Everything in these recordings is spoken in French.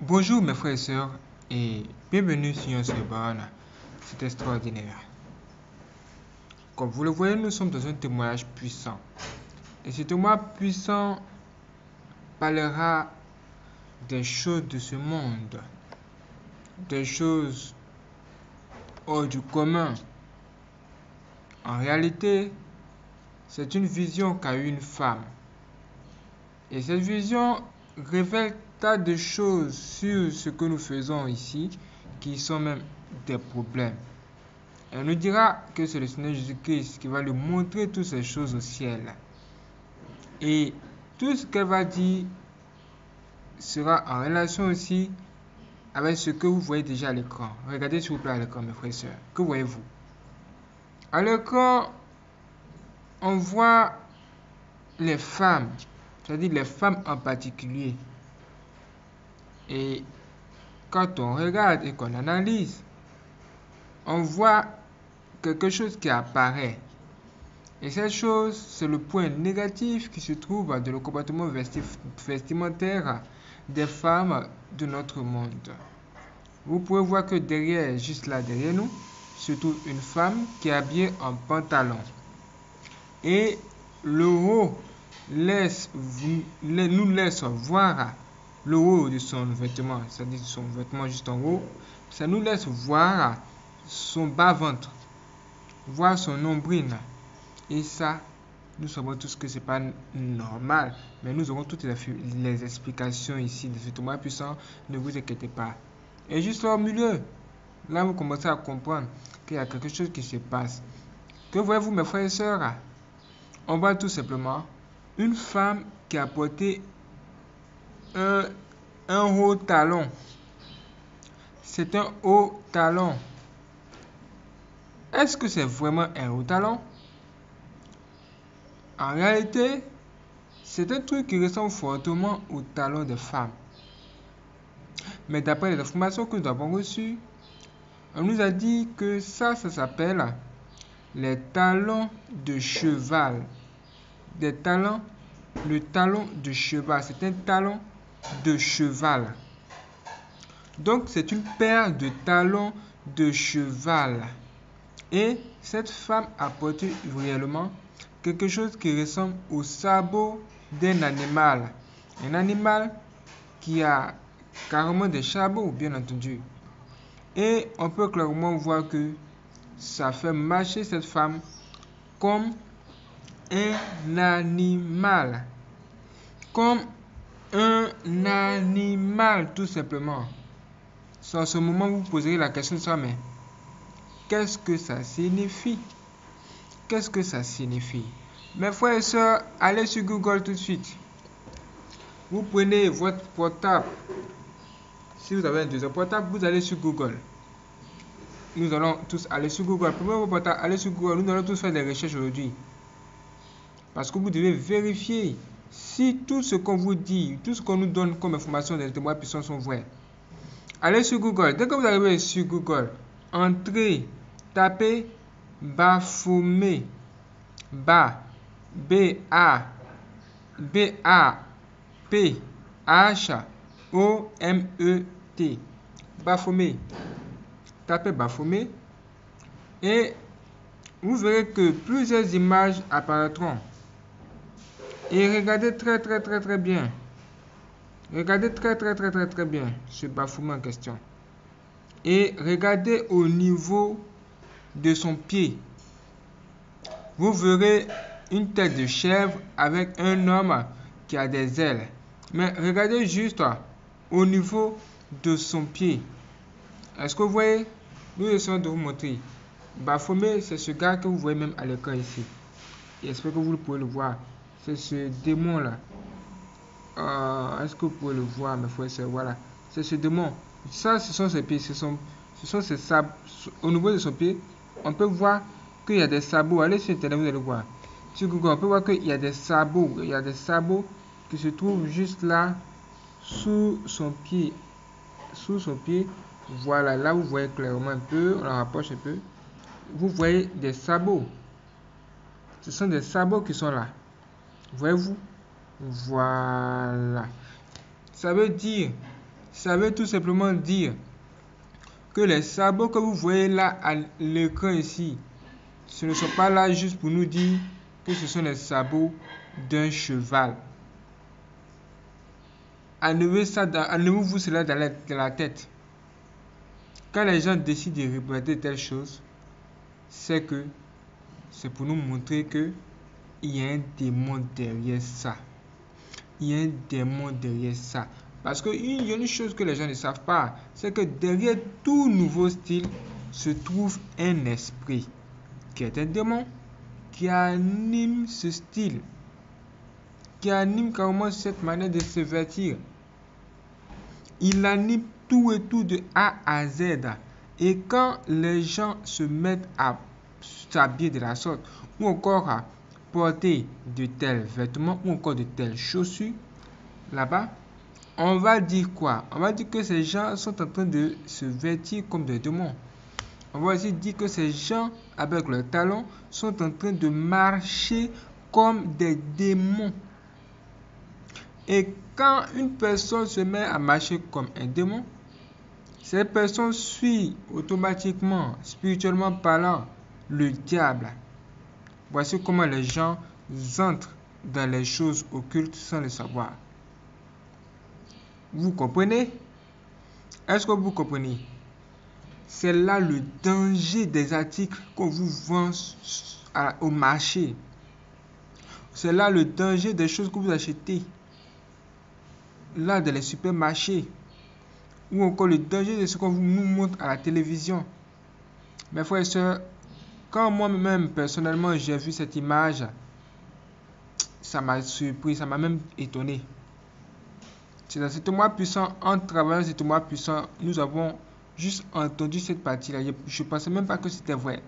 Bonjour mes frères et sœurs et bienvenue sur ce borne. C'est extraordinaire. Comme vous le voyez, nous sommes dans un témoignage puissant. Et ce témoignage puissant parlera des choses de ce monde, des choses hors du commun. En réalité, c'est une vision qu'a eu une femme. Et cette vision révèle tas de choses sur ce que nous faisons ici qui sont même des problèmes. Elle nous dira que c'est le Seigneur Jésus-Christ qui va lui montrer toutes ces choses au ciel. Et tout ce qu'elle va dire sera en relation aussi avec ce que vous voyez déjà à l'écran. Regardez s'il vous plaît à l'écran, mes frères et sœurs. Que voyez-vous? À l'écran, on voit les femmes, c'est-à-dire les femmes en particulier. Et quand on regarde et qu'on analyse, on voit quelque chose qui apparaît. Et cette chose, c'est le point négatif qui se trouve dans le comportement vestimentaire des femmes de notre monde. Vous pouvez voir que derrière, juste là derrière nous, se trouve une femme qui est habillée en pantalon. Et le haut nous laisse voir le haut de son vêtement, c'est-à-dire son vêtement juste en haut, ça nous laisse voir son bas-ventre, voir son nombril. Et ça, nous savons tous que ce n'est pas normal, mais nous aurons toutes les, explications ici de ce tournoi puissant, ne vous inquiétez pas. Et juste au milieu, là vous commencez à comprendre qu'il y a quelque chose qui se passe. Que voyez-vous mes frères et sœurs? On voit tout simplement une femme qui a porté un, haut talon. C'est un haut talon. Est-ce que c'est vraiment un haut talon? En réalité, c'est un truc qui ressemble fortement au talon des femmes. Mais d'après les informations que nous avons reçues, on nous a dit que ça, ça s'appelle les talons de cheval. Des talons, le talon de cheval. C'est un talon de cheval. Donc c'est une paire de talons de cheval. Et cette femme a porté réellement quelque chose qui ressemble au sabot d'un animal. Un animal qui a carrément des chabots, bien entendu. Et on peut clairement voir que ça fait marcher cette femme comme un animal. Comme un animal, tout simplement. C'est en ce moment vous poserez la question ça, mais qu'est-ce que ça signifie? Qu'est-ce que ça signifie? Mes frères et sœurs, allez sur Google tout de suite. Vous prenez votre portable. Si vous avez un deuxième portable, vous allez sur Google. Nous allons tous aller sur Google. Prenez votre portable, allez sur Google. Nous allons tous faire des recherches aujourd'hui. Parce que vous devez vérifier si tout ce qu'on vous dit, tout ce qu'on nous donne comme information des témoins puissants sont vrais, allez sur Google. Dès que vous arrivez sur Google, entrez, tapez Baphomet. Ba, B-A, B-A, P, H, O-M-E-T. Baphomet. Tapez Baphomet. Et vous verrez que plusieurs images apparaîtront. Et regardez très très très très bien. Regardez très très très très très bien ce bafouement en question. Et regardez au niveau de son pied. Vous verrez une tête de chèvre avec un homme qui a des ailes. Mais regardez juste au niveau de son pied. Est-ce que vous voyez? Nous essayons de vous montrer. Baphomet, c'est ce gars que vous voyez même à l'écran ici. J'espère que vous pouvez le voir c'est ce démon-là. Euh, est-ce que vous pouvez le voir, mes frères et Voilà. C'est ce démon. Ça, ce sont ses pieds. Ce sont, ses sabots. Au niveau de son pied, on peut voir qu'il y a des sabots. Allez sur Internet, vous allez voir. Sur Google, on peut voir qu'il y a des sabots. Il y a des sabots qui se trouvent juste là, sous son pied. Sous son pied. Voilà, là vous voyez clairement un peu. On rapproche un peu. Vous voyez des sabots. Ce sont des sabots qui sont là. Voyez-vous? Voilà. Ça veut dire, Ça veut tout simplement dire que les sabots que vous voyez là à l'écran ici, ce ne sont pas là juste pour nous dire que ce sont les sabots d'un cheval. Enlevez, ça vous cela dans la, tête. Quand les gens décident de représenter telle chose, c'est que c'est pour nous montrer que il y a un démon derrière ça. Il y a un démon derrière ça. Parce qu'il y a une chose que les gens ne savent pas, c'est que derrière tout nouveau style se trouve un esprit qui est un démon qui anime ce style, qui anime carrément cette manière de se vêtir. Il anime tout et tout de A à Z. Et quand les gens se mettent à s'habiller de la sorte, ou encore à porter de tels vêtements, ou encore de telles chaussures, là-bas, on va dire quoi? On va dire que ces gens sont en train de se vêtir comme des démons. On va aussi dire que ces gens, avec leurs talons, sont en train de marcher comme des démons. Et quand une personne se met à marcher comme un démon, cette personne suit automatiquement, spirituellement parlant, le diable. Voici comment les gens entrent dans les choses occultes sans le savoir. Vous comprenez? Est-ce que vous comprenez? C'est là le danger des articles qu'on vous vend au marché. C'est là le danger des choses que vous achetez. Là, dans les supermarchés. Ou encore le danger de ce qu'on nous montre à la télévision. Mes frères et sœurs, quand moi-même, personnellement, j'ai vu cette image, ça m'a surpris, ça m'a même étonné. C'est dans ce mois puissant, en travaillant ce mois puissant, nous avons juste entendu cette partie-là. Je ne pensais même pas que c'était vrai.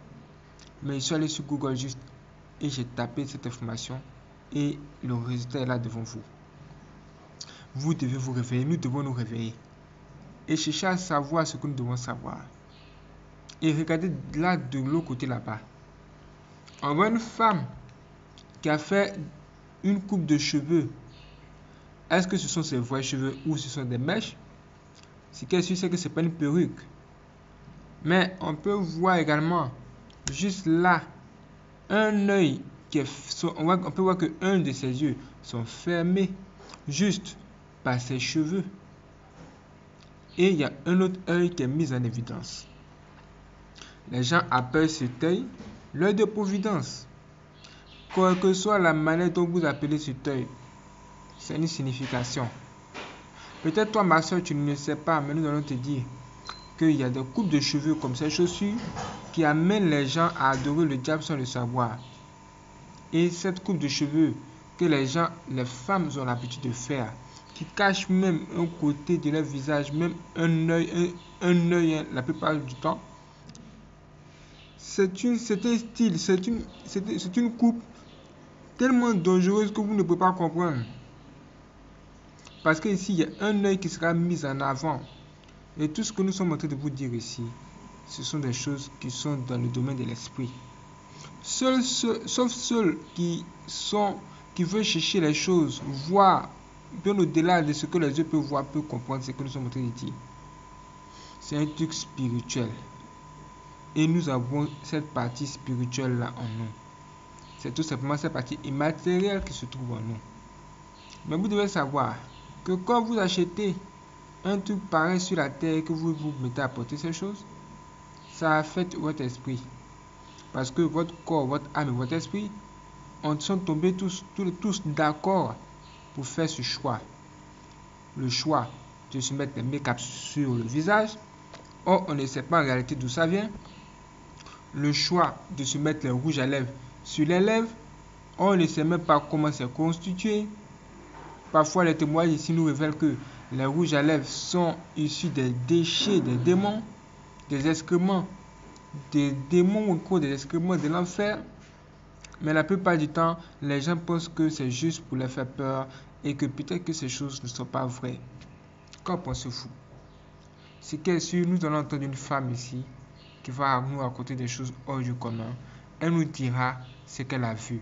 Mais je suis allé sur Google juste et j'ai tapé cette information et le résultat est là devant vous. Vous devez vous réveiller, nous devons nous réveiller et chercher à savoir ce que nous devons savoir. Et regardez là de l'autre côté là-bas. On voit une femme qui a fait une coupe de cheveux est-ce que ce sont ses vrais cheveux ou ce sont des mèches? Ce qui est c'est que ce n'est pas une perruque. Mais on peut voir également, juste là, un œil qui est. On, on peut voir que un de ses yeux sont fermés juste par ses cheveux. Et il y a un autre œil qui est mis en évidence. Les gens appellent cet œil l'œil de providence. Quelle que soit la manière dont vous appelez cet œil, c'est une signification. Peut-être toi, ma soeur, tu ne le sais pas, mais nous allons te dire qu'il y a des coupes de cheveux comme ces chaussures qui amènent les gens à adorer le diable sans le savoir. Et cette coupe de cheveux que les gens, les femmes ont l'habitude de faire, qui cache même un côté de leur visage, même un œil, un, œil hein, la plupart du temps, c'est un style, c'est une, c'est une coupe tellement dangereuse que vous ne pouvez pas comprendre. Parce qu'ici, il y a un œil qui sera mis en avant. Et tout ce que nous sommes en train de vous dire ici, ce sont des choses qui sont dans le domaine de l'esprit. Sauf ceux qui qui veulent chercher les choses, voir bien au-delà de ce que les yeux peuvent voir, peuvent comprendre ce que nous sommes en train de dire. C'est un truc spirituel. Et nous avons cette partie spirituelle là en nous. C'est tout simplement cette partie immatérielle qui se trouve en nous. Mais vous devez savoir que quand vous achetez un truc pareil sur la terre que vous vous mettez à porter ces choses, ça affecte votre esprit. Parce que votre corps, votre âme et votre esprit on sont tombés tous, tous, tous d'accord pour faire ce choix. Le choix de se mettre des make-up sur le visage. Or, on ne sait pas en réalité d'où ça vient. Le choix de se mettre le rouge à lèvres sur les lèvres. On ne sait même pas comment c'est constitué. Parfois, les témoignages ici nous révèlent que les rouges à lèvres sont issus des déchets des démons, des excréments, des démons cours des excréments de l'enfer. Mais la plupart du temps, les gens pensent que c'est juste pour les faire peur et que peut-être que ces choses ne sont pas vraies. Qu'en pensez-vous? Ce qui est nous allons entendre une femme ici? Qui va nous raconter des choses hors du commun. Elle nous dira ce qu'elle a vu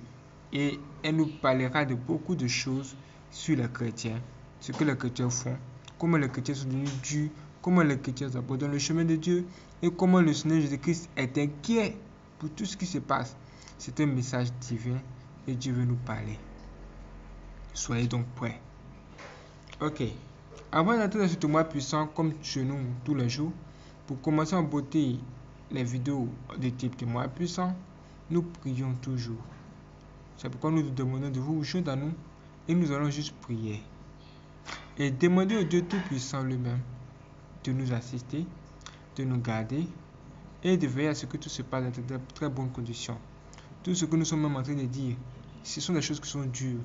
et elle nous parlera de beaucoup de choses sur les chrétiens, ce que les chrétiens font comment les chrétiens sont devenus durs, comment les chrétiens abandonnent le chemin de Dieu et comment le Seigneur Jésus-Christ est inquiet pour tout ce qui se passe. C'est un message divin et Dieu veut nous parler. Soyez donc prêts. Ok. Avant d'entrer dans ce témoin puissant, comme chez nous tous les jours, pour commencer à beauté les vidéos de type témoin puissant, nous prions toujours. C'est pourquoi nous demandons de vous joindre à nous et nous allons juste prier. Et demander au Dieu Tout-Puissant lui-même de nous assister, de nous garder et de veiller à ce que tout se passe dans de très bonnes conditions. Tout ce que nous sommes même en train de dire, ce sont des choses qui sont dures.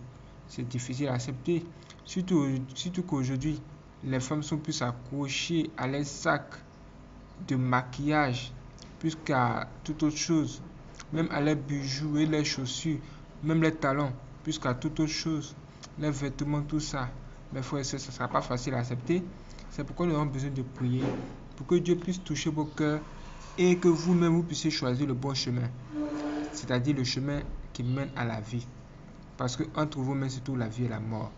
C'est difficile à accepter. Surtout, surtout qu'aujourd'hui, les femmes sont plus accrochées à leurs sacs de maquillage plus qu'à toute autre chose. Même à leurs bijoux et leurs chaussures, même les talons, plus qu'à toute autre chose. Les vêtements, tout ça. Mais frères ça ne sera pas facile à accepter. C'est pourquoi nous avons besoin de prier pour que Dieu puisse toucher vos cœurs et que vous-même vous puissiez choisir le bon chemin. C'est-à-dire le chemin qui mène à la vie. Parce que entre vous-même, c'est tout la vie et la mort.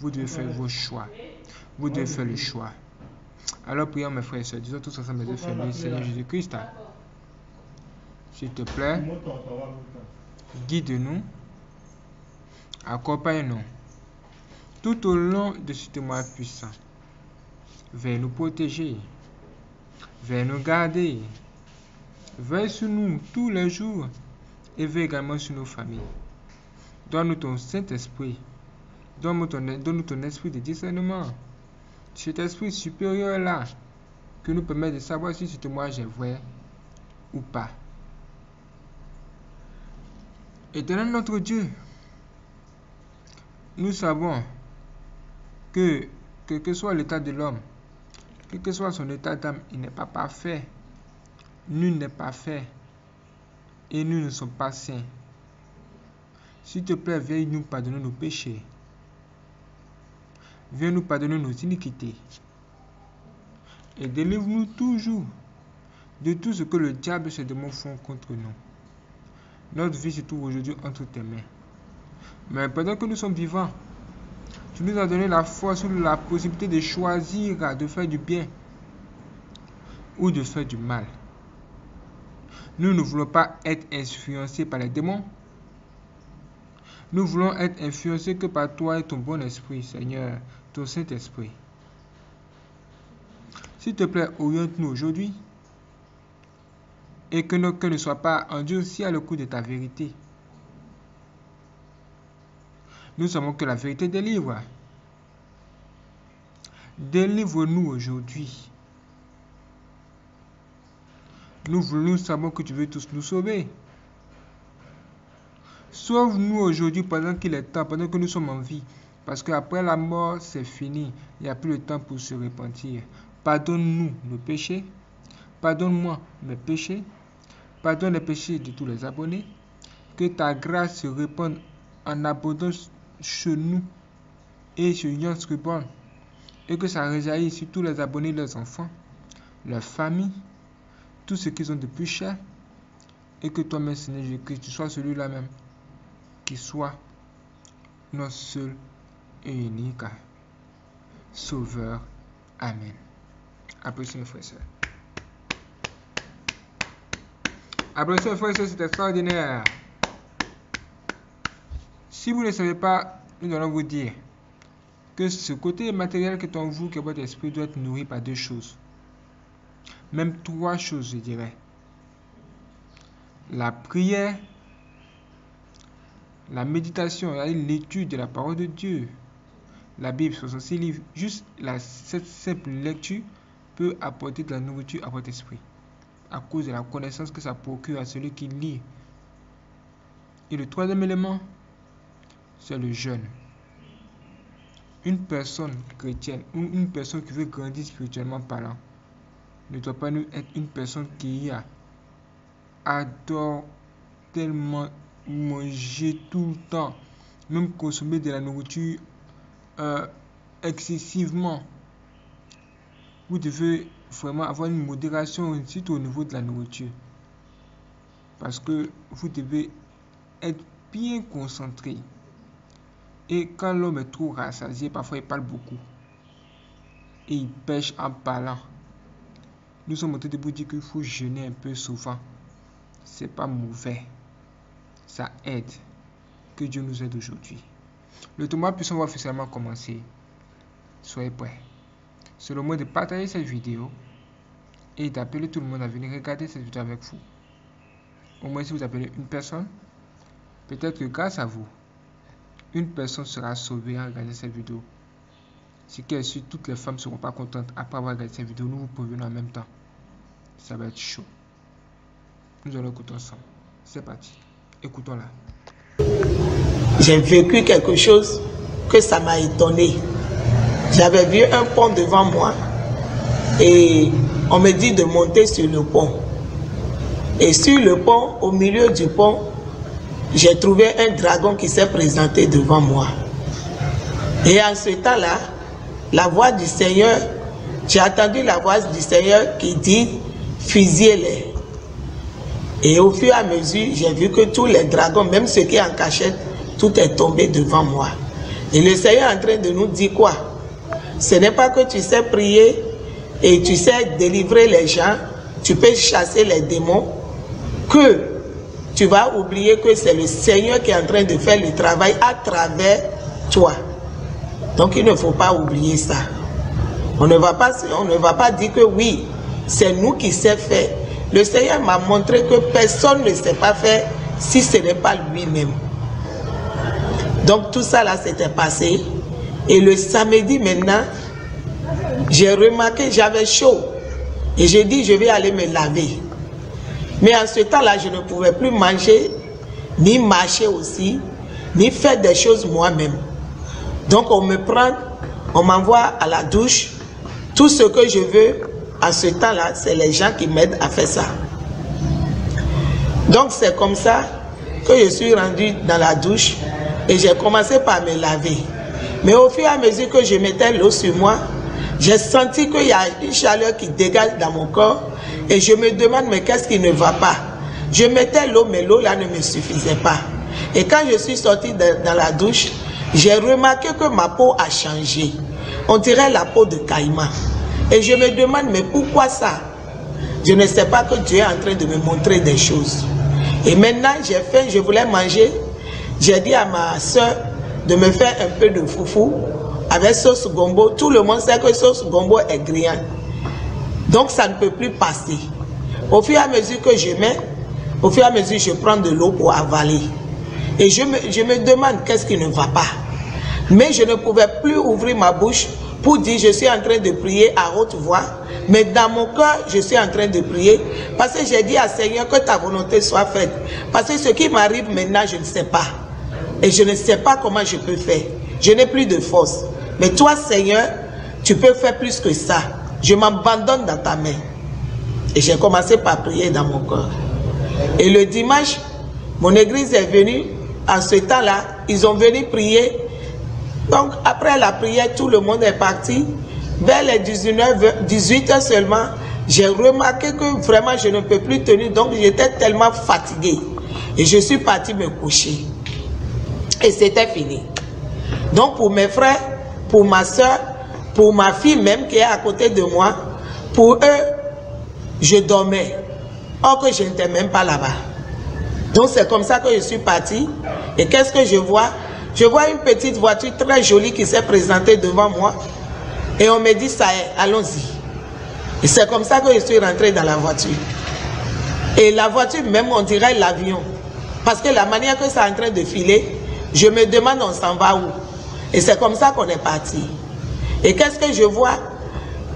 Vous devez faire vos choix. Vous devez faire le choix. Alors prions mes frères et sœurs. Disons tous ensemble, mes deux Seigneur Jésus-Christ. S'il te plaît, guide-nous, accompagne-nous tout au long de ce témoin puissant. Veille nous protéger, veille nous garder, veille sur nous tous les jours et veille également sur nos familles. Donne-nous ton Saint-Esprit, donne-nous ton, esprit de discernement, cet esprit supérieur là, que nous permet de savoir si ce témoignage est vrai ou pas. Éternel notre Dieu, nous savons que, quel que soit l'état de l'homme, quel que soit son état d'âme, il n'est pas parfait. Nul n'est parfait. Et nous ne sommes pas saints. S'il te plaît, viens nous pardonner nos péchés. Viens nous pardonner nos iniquités. Et délivre-nous toujours de tout ce que le diable ses démons font contre nous. Notre vie se trouve aujourd'hui entre tes mains. Mais pendant que nous sommes vivants, tu nous as donné la foi sur la possibilité de choisir de faire du bien ou de faire du mal. Nous ne voulons pas être influencés par les démons. Nous voulons être influencés que par toi et ton bon esprit, Seigneur, ton Saint-Esprit. S'il te plaît, oriente-nous aujourd'hui et que nos cœurs ne soient pas endurcis à le coup de ta vérité. Nous savons que la vérité délivre. Délivre-nous aujourd'hui. Nous voulons savoir que tu veux tous nous sauver. Sauve-nous aujourd'hui pendant qu'il est temps, pendant que nous sommes en vie. Parce qu'après la mort, c'est fini. Il n'y a plus de temps pour se repentir. Pardonne-nous nos péchés. Pardonne-moi mes péchés. Pardonne les péchés de tous les abonnés. Que ta grâce se répande en abondance chez nous et sur Young Reborn et que ça réjaillisse sur tous les abonnés, leurs enfants, leurs familles, tout ce qu'ils ont de plus cher et que toi-même, Seigneur Jésus-Christ, tu sois celui-là même qui soit notre seul et unique Sauveur. Amen. Appréciez mes frères et sœurs. Appréciez mes frères c'est extraordinaire. Si vous ne savez pas, nous allons vous dire que ce côté matériel qui est en vous, que votre esprit doit être nourri par deux choses. Même trois choses, je dirais. La prière, la méditation, l'étude de la parole de Dieu, la Bible, 66 livres, juste cette simple lecture peut apporter de la nourriture à votre esprit, à cause de la connaissance que ça procure à celui qui lit. Et le troisième élément, c'est le jeûne. Une personne chrétienne ou une personne qui veut grandir spirituellement parlant ne doit pas être une personne qui a adore tellement manger tout le temps, même consommer de la nourriture euh, excessivement. Vous devez vraiment avoir une modération surtout au niveau de la nourriture. Parce que vous devez être bien concentré. Et quand l'homme est trop rassasié, parfois il parle beaucoup. et ils pêchent en parlant. Nous sommes montés de vous dire qu'il faut jeûner un peu souvent. C'est pas mauvais. Ça aide. Que Dieu nous aide aujourd'hui. Le tournoi puissant va officiellement commencer. Soyez prêts. C'est le moment de partager cette vidéo et d'appeler tout le monde à venir regarder cette vidéo avec vous. Au moins si vous appelez une personne, peut-être que grâce à vous, une personne sera sauvée en regardant cette vidéo. Si suit, toutes les femmes ne seront pas contentes après avoir regardé cette vidéo. Nous vous prévenons en même temps. Ça va être chaud. Nous allons écouter ensemble. C'est parti. Écoutons-la. J'ai vécu quelque chose que ça m'a étonné. J'avais vu un pont devant moi et on me dit de monter sur le pont. Et sur le pont, au milieu du pont, j'ai trouvé un dragon qui s'est présenté devant moi. Et en ce temps-là, la voix du Seigneur, j'ai entendu la voix du Seigneur qui dit, fusillez-les. Et au fur et à mesure, j'ai vu que tous les dragons, même ceux qui en cachette, tout est tombé devant moi. Et le Seigneur est en train de nous dire quoi? Ce n'est pas que tu sais prier et tu sais délivrer les gens, tu peux chasser les démons, que tu vas oublier que c'est le Seigneur qui est en train de faire le travail à travers toi. Donc il ne faut pas oublier ça. On ne va pas, dire que oui, c'est nous qui sait faire. Le Seigneur m'a montré que personne ne sait pas faire si ce n'est pas lui-même. Donc tout ça là s'était passé. Et le samedi maintenant, j'ai remarqué, j'avais chaud. Et j'ai dit, je vais aller me laver. Mais en ce temps-là, je ne pouvais plus manger, ni marcher aussi, ni faire des choses moi-même. Donc on me prend, on m'envoie à la douche. Tout ce que je veux en ce temps-là, c'est les gens qui m'aident à faire ça. Donc c'est comme ça que je suis rendu dans la douche et j'ai commencé par me laver. Mais au fur et à mesure que je mettais l'eau sur moi, j'ai senti qu'il y a une chaleur qui dégage dans mon corps et je me demande mais qu'est-ce qui ne va pas? Je mettais l'eau mais l'eau là ne me suffisait pas. Et quand je suis sortie dans la douche, j'ai remarqué que ma peau a changé. On dirait la peau de caïman. Et je me demande, mais pourquoi ça? Je ne sais pas que Dieu est en train de me montrer des choses. Et maintenant, j'ai faim, je voulais manger. J'ai dit à ma soeur de me faire un peu de foufou avec sauce gombo. Tout le monde sait que sauce gombo est grillant. Donc ça ne peut plus passer. Au fur et à mesure que je mets, au fur et à mesure je prends de l'eau pour avaler. Et je me, je me demande qu'est-ce qui ne va pas. Mais je ne pouvais plus ouvrir ma bouche pour dire je suis en train de prier à haute voix. Mais dans mon cœur, je suis en train de prier parce que j'ai dit à Seigneur que ta volonté soit faite. Parce que ce qui m'arrive maintenant, je ne sais pas. Et je ne sais pas comment je peux faire. Je n'ai plus de force. Mais toi, Seigneur, tu peux faire plus que ça. Je m'abandonne dans ta main. Et j'ai commencé par prier dans mon cœur. Et le dimanche, mon église est venue. En ce temps-là, ils ont venu prier donc, après la prière, tout le monde est parti. Vers les 19, 18 heures seulement, j'ai remarqué que vraiment je ne peux plus tenir. Donc, j'étais tellement fatigué. Et je suis parti me coucher. Et c'était fini. Donc, pour mes frères, pour ma soeur, pour ma fille même qui est à côté de moi, pour eux, je dormais. Or que je n'étais même pas là-bas. Donc, c'est comme ça que je suis parti. Et qu'est-ce que je vois? Je vois une petite voiture très jolie qui s'est présentée devant moi. Et on me dit, ça est, allons-y. Et c'est comme ça que je suis rentré dans la voiture. Et la voiture, même, on dirait l'avion. Parce que la manière que ça est en train de filer, je me demande, on s'en va où? Et c'est comme ça qu'on est parti. Et qu'est-ce que je vois?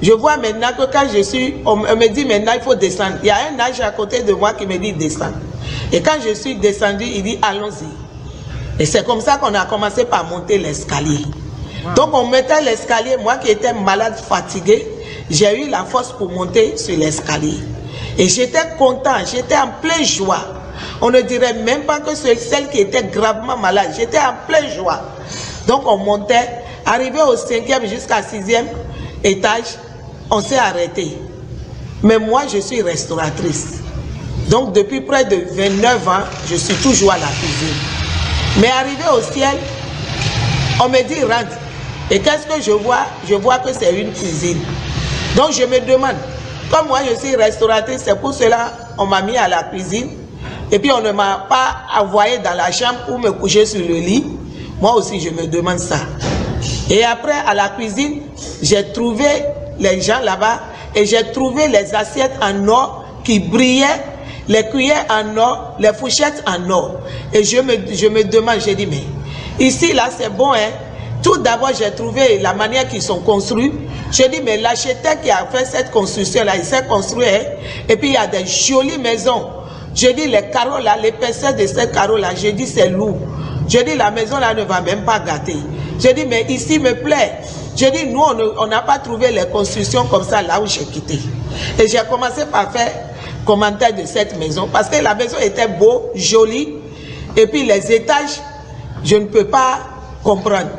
Je vois maintenant que quand je suis, on me dit maintenant, il faut descendre. Il y a un âge à côté de moi qui me dit, descendre. Et quand je suis descendu, il dit, allons-y. Et c'est comme ça qu'on a commencé par monter l'escalier. Donc on mettait l'escalier, moi qui étais malade, fatigué, j'ai eu la force pour monter sur l'escalier. Et j'étais content, j'étais en pleine joie. On ne dirait même pas que c'est celle qui était gravement malade. J'étais en pleine joie. Donc on montait, arrivé au cinquième jusqu'à sixième étage, on s'est arrêté. Mais moi, je suis restauratrice. Donc depuis près de 29 ans, je suis toujours à la cuisine. Mais arrivé au ciel, on me dit rentre. Et qu'est-ce que je vois? Je vois que c'est une cuisine. Donc je me demande, comme moi je suis restauratrice, c'est pour cela on m'a mis à la cuisine. Et puis on ne m'a pas envoyé dans la chambre pour me coucher sur le lit. Moi aussi je me demande ça. Et après à la cuisine, j'ai trouvé les gens là-bas et j'ai trouvé les assiettes en or qui brillaient, les cuillères en or, les fourchettes en or. Et je me, je me demande, j'ai dit, mais ici là c'est bon, hein tout d'abord, j'ai trouvé la manière qu'ils sont construits. J'ai dit, mais l'architecte qui a fait cette construction-là, il s'est construit. Hein? Et puis, il y a des jolies maisons. J'ai dit, les carreaux là, l'épaisseur de ces carreaux-là, j'ai dit, c'est lourd. J'ai dit, la maison là ne va même pas gâter. J'ai dit, mais ici me plaît. J'ai dit, nous, on n'a pas trouvé les constructions comme ça là où j'ai quitté. Et j'ai commencé par faire commentaire de cette maison parce que la maison était beau, jolie. Et puis, les étages, je ne peux pas comprendre.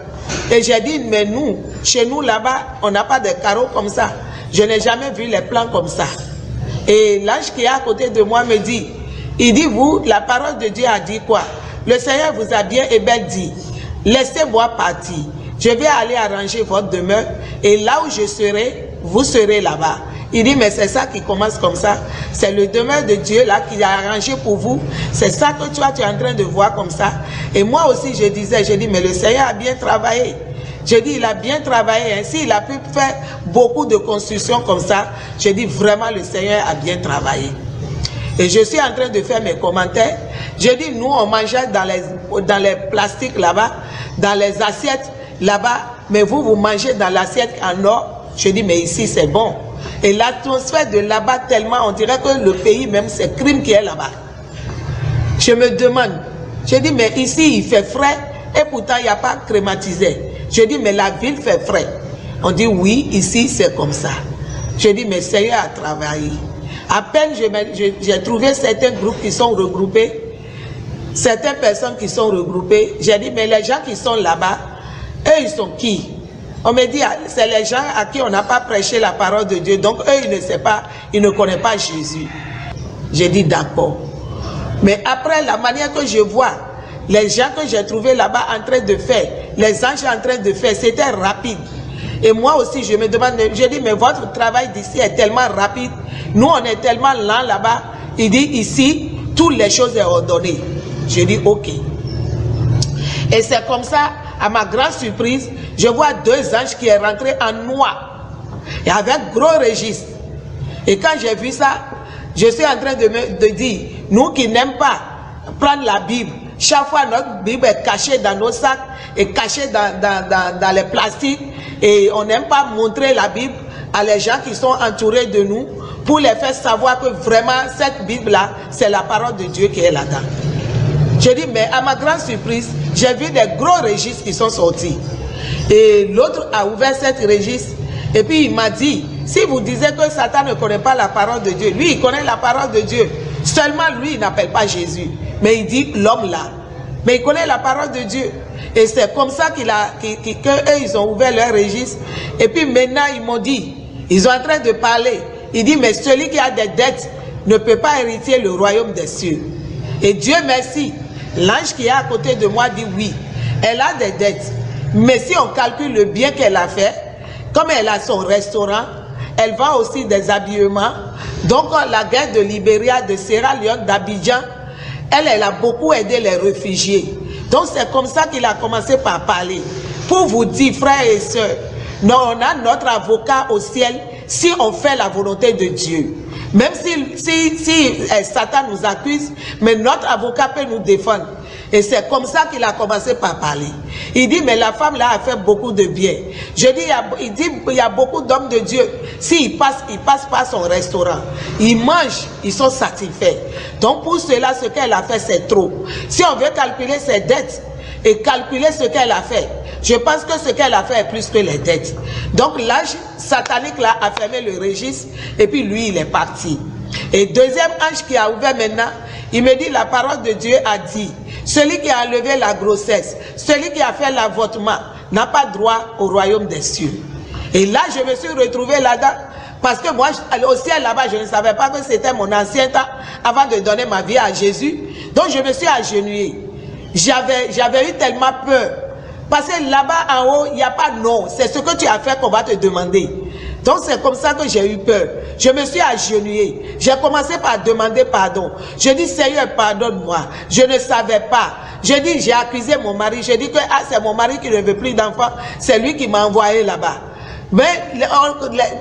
Et j'ai dit, mais nous, chez nous là-bas, on n'a pas de carreaux comme ça. Je n'ai jamais vu les plans comme ça. Et l'ange qui est à côté de moi me dit, il dit, vous, la parole de Dieu a dit quoi? Le Seigneur vous a bien dit, laissez-moi partir. Je vais aller arranger votre demeure et là où je serai, vous serez là-bas. Il dit, mais c'est ça qui commence comme ça. C'est le demeure de Dieu là qui a arrangé pour vous. C'est ça que toi, tu es en train de voir comme ça. Et moi aussi, je disais, je dis, mais le Seigneur a bien travaillé. Je dis, il a bien travaillé. Ainsi, il a pu faire beaucoup de constructions comme ça. Je dis, vraiment, le Seigneur a bien travaillé. Et je suis en train de faire mes commentaires. Je dis, nous, on mangeait dans les, dans les plastiques là-bas, dans les assiettes là-bas, mais vous, vous mangez dans l'assiette en or. Je dis, mais ici, c'est bon. Et l'atmosphère de là-bas, tellement, on dirait que le pays même, c'est crime qui est là-bas. Je me demande, je dis, mais ici, il fait frais, et pourtant, il n'y a pas crématisé. Je dis, mais la ville fait frais. On dit, oui, ici, c'est comme ça. Je dis, mais Seigneur a travaillé. À peine, j'ai trouvé certains groupes qui sont regroupés, certaines personnes qui sont regroupées. J'ai dit, mais les gens qui sont là-bas, eux, ils sont qui? On me dit, c'est les gens à qui on n'a pas prêché la parole de Dieu. Donc, eux, ils ne savent pas, ils ne connaissent pas Jésus. J'ai dit, d'accord. Mais après, la manière que je vois, les gens que j'ai trouvés là-bas en train de faire, les anges en train de faire, c'était rapide. Et moi aussi, je me demande, je dis, mais votre travail d'ici est tellement rapide. Nous, on est tellement lent là-bas. Il dit, ici, toutes les choses sont ordonnées. Je dis, ok. Et c'est comme ça, à ma grande surprise, je vois deux anges qui est rentré en noir. Et avec gros registre. Et quand j'ai vu ça, je suis en train de me de dire, nous qui n'aimons pas prendre la Bible, chaque fois notre Bible est cachée dans nos sacs, et cachée dans, dans, dans, dans les plastiques, et on n'aime pas montrer la Bible à les gens qui sont entourés de nous pour les faire savoir que vraiment cette Bible-là, c'est la parole de Dieu qui est là-dedans. Je dis, mais à ma grande surprise, j'ai vu des gros registres qui sont sortis. Et l'autre a ouvert cette registre. Et puis il m'a dit, si vous disiez que Satan ne connaît pas la parole de Dieu, lui il connaît la parole de Dieu. Seulement lui il n'appelle pas Jésus. Mais il dit l'homme là. Mais il connaît la parole de Dieu. Et c'est comme ça qu'il a, qu'eux ils ont ouvert leur registre. Et puis maintenant ils m'ont dit, ils sont en train de parler. Il dit, mais celui qui a des dettes ne peut pas hériter le royaume des cieux. Et Dieu merci, l'ange qui est à côté de moi dit oui, elle a des dettes. Mais si on calcule le bien qu'elle a fait, comme elle a son restaurant, elle vend aussi des habillements. Donc la guerre de Libéria, de Sierra Leone, d'Abidjan, elle a beaucoup aidé les réfugiés. Donc c'est comme ça qu'il a commencé par parler. Pour vous dire, frères et sœurs, on a notre avocat au ciel si on fait la volonté de Dieu. Même si eh, Satan nous accuse, mais notre avocat peut nous défendre. Et c'est comme ça qu'il a commencé par parler. Il dit, mais la femme là a fait beaucoup de bien. Je dis, il, dit, il y a beaucoup d'hommes de Dieu. S'ils passent, ils passent par son restaurant. Ils mangent, ils sont satisfaits. Donc pour cela, ce qu'elle a fait, c'est trop. Si on veut calculer ses dettes et calculer ce qu'elle a fait, je pense que ce qu'elle a fait est plus que les dettes. Donc l'âge satanique là a fermé le registre et puis lui, il est parti. Et deuxième ange qui a ouvert maintenant, il me dit, la parole de Dieu a dit, celui qui a enlevé la grossesse, celui qui a fait l'avortement, n'a pas droit au royaume des cieux. Et là, je me suis retrouvé là-dedans. Parce que moi, au ciel là-bas, je ne savais pas que c'était mon ancien temps avant de donner ma vie à Jésus. Donc, je me suis agenouillé. J'avais eu tellement peur Parce que là-bas en haut, il n'y a pas non. C'est ce que tu as fait qu'on va te demander. Donc c'est comme ça que j'ai eu peur. Je me suis agenouillé. J'ai commencé par demander pardon. Je dis Seigneur, pardonne-moi. Je ne savais pas. Je dis, j'ai accusé mon mari. Je dis que ah, c'est mon mari qui ne veut plus d'enfants. C'est lui qui m'a envoyé là-bas. Mais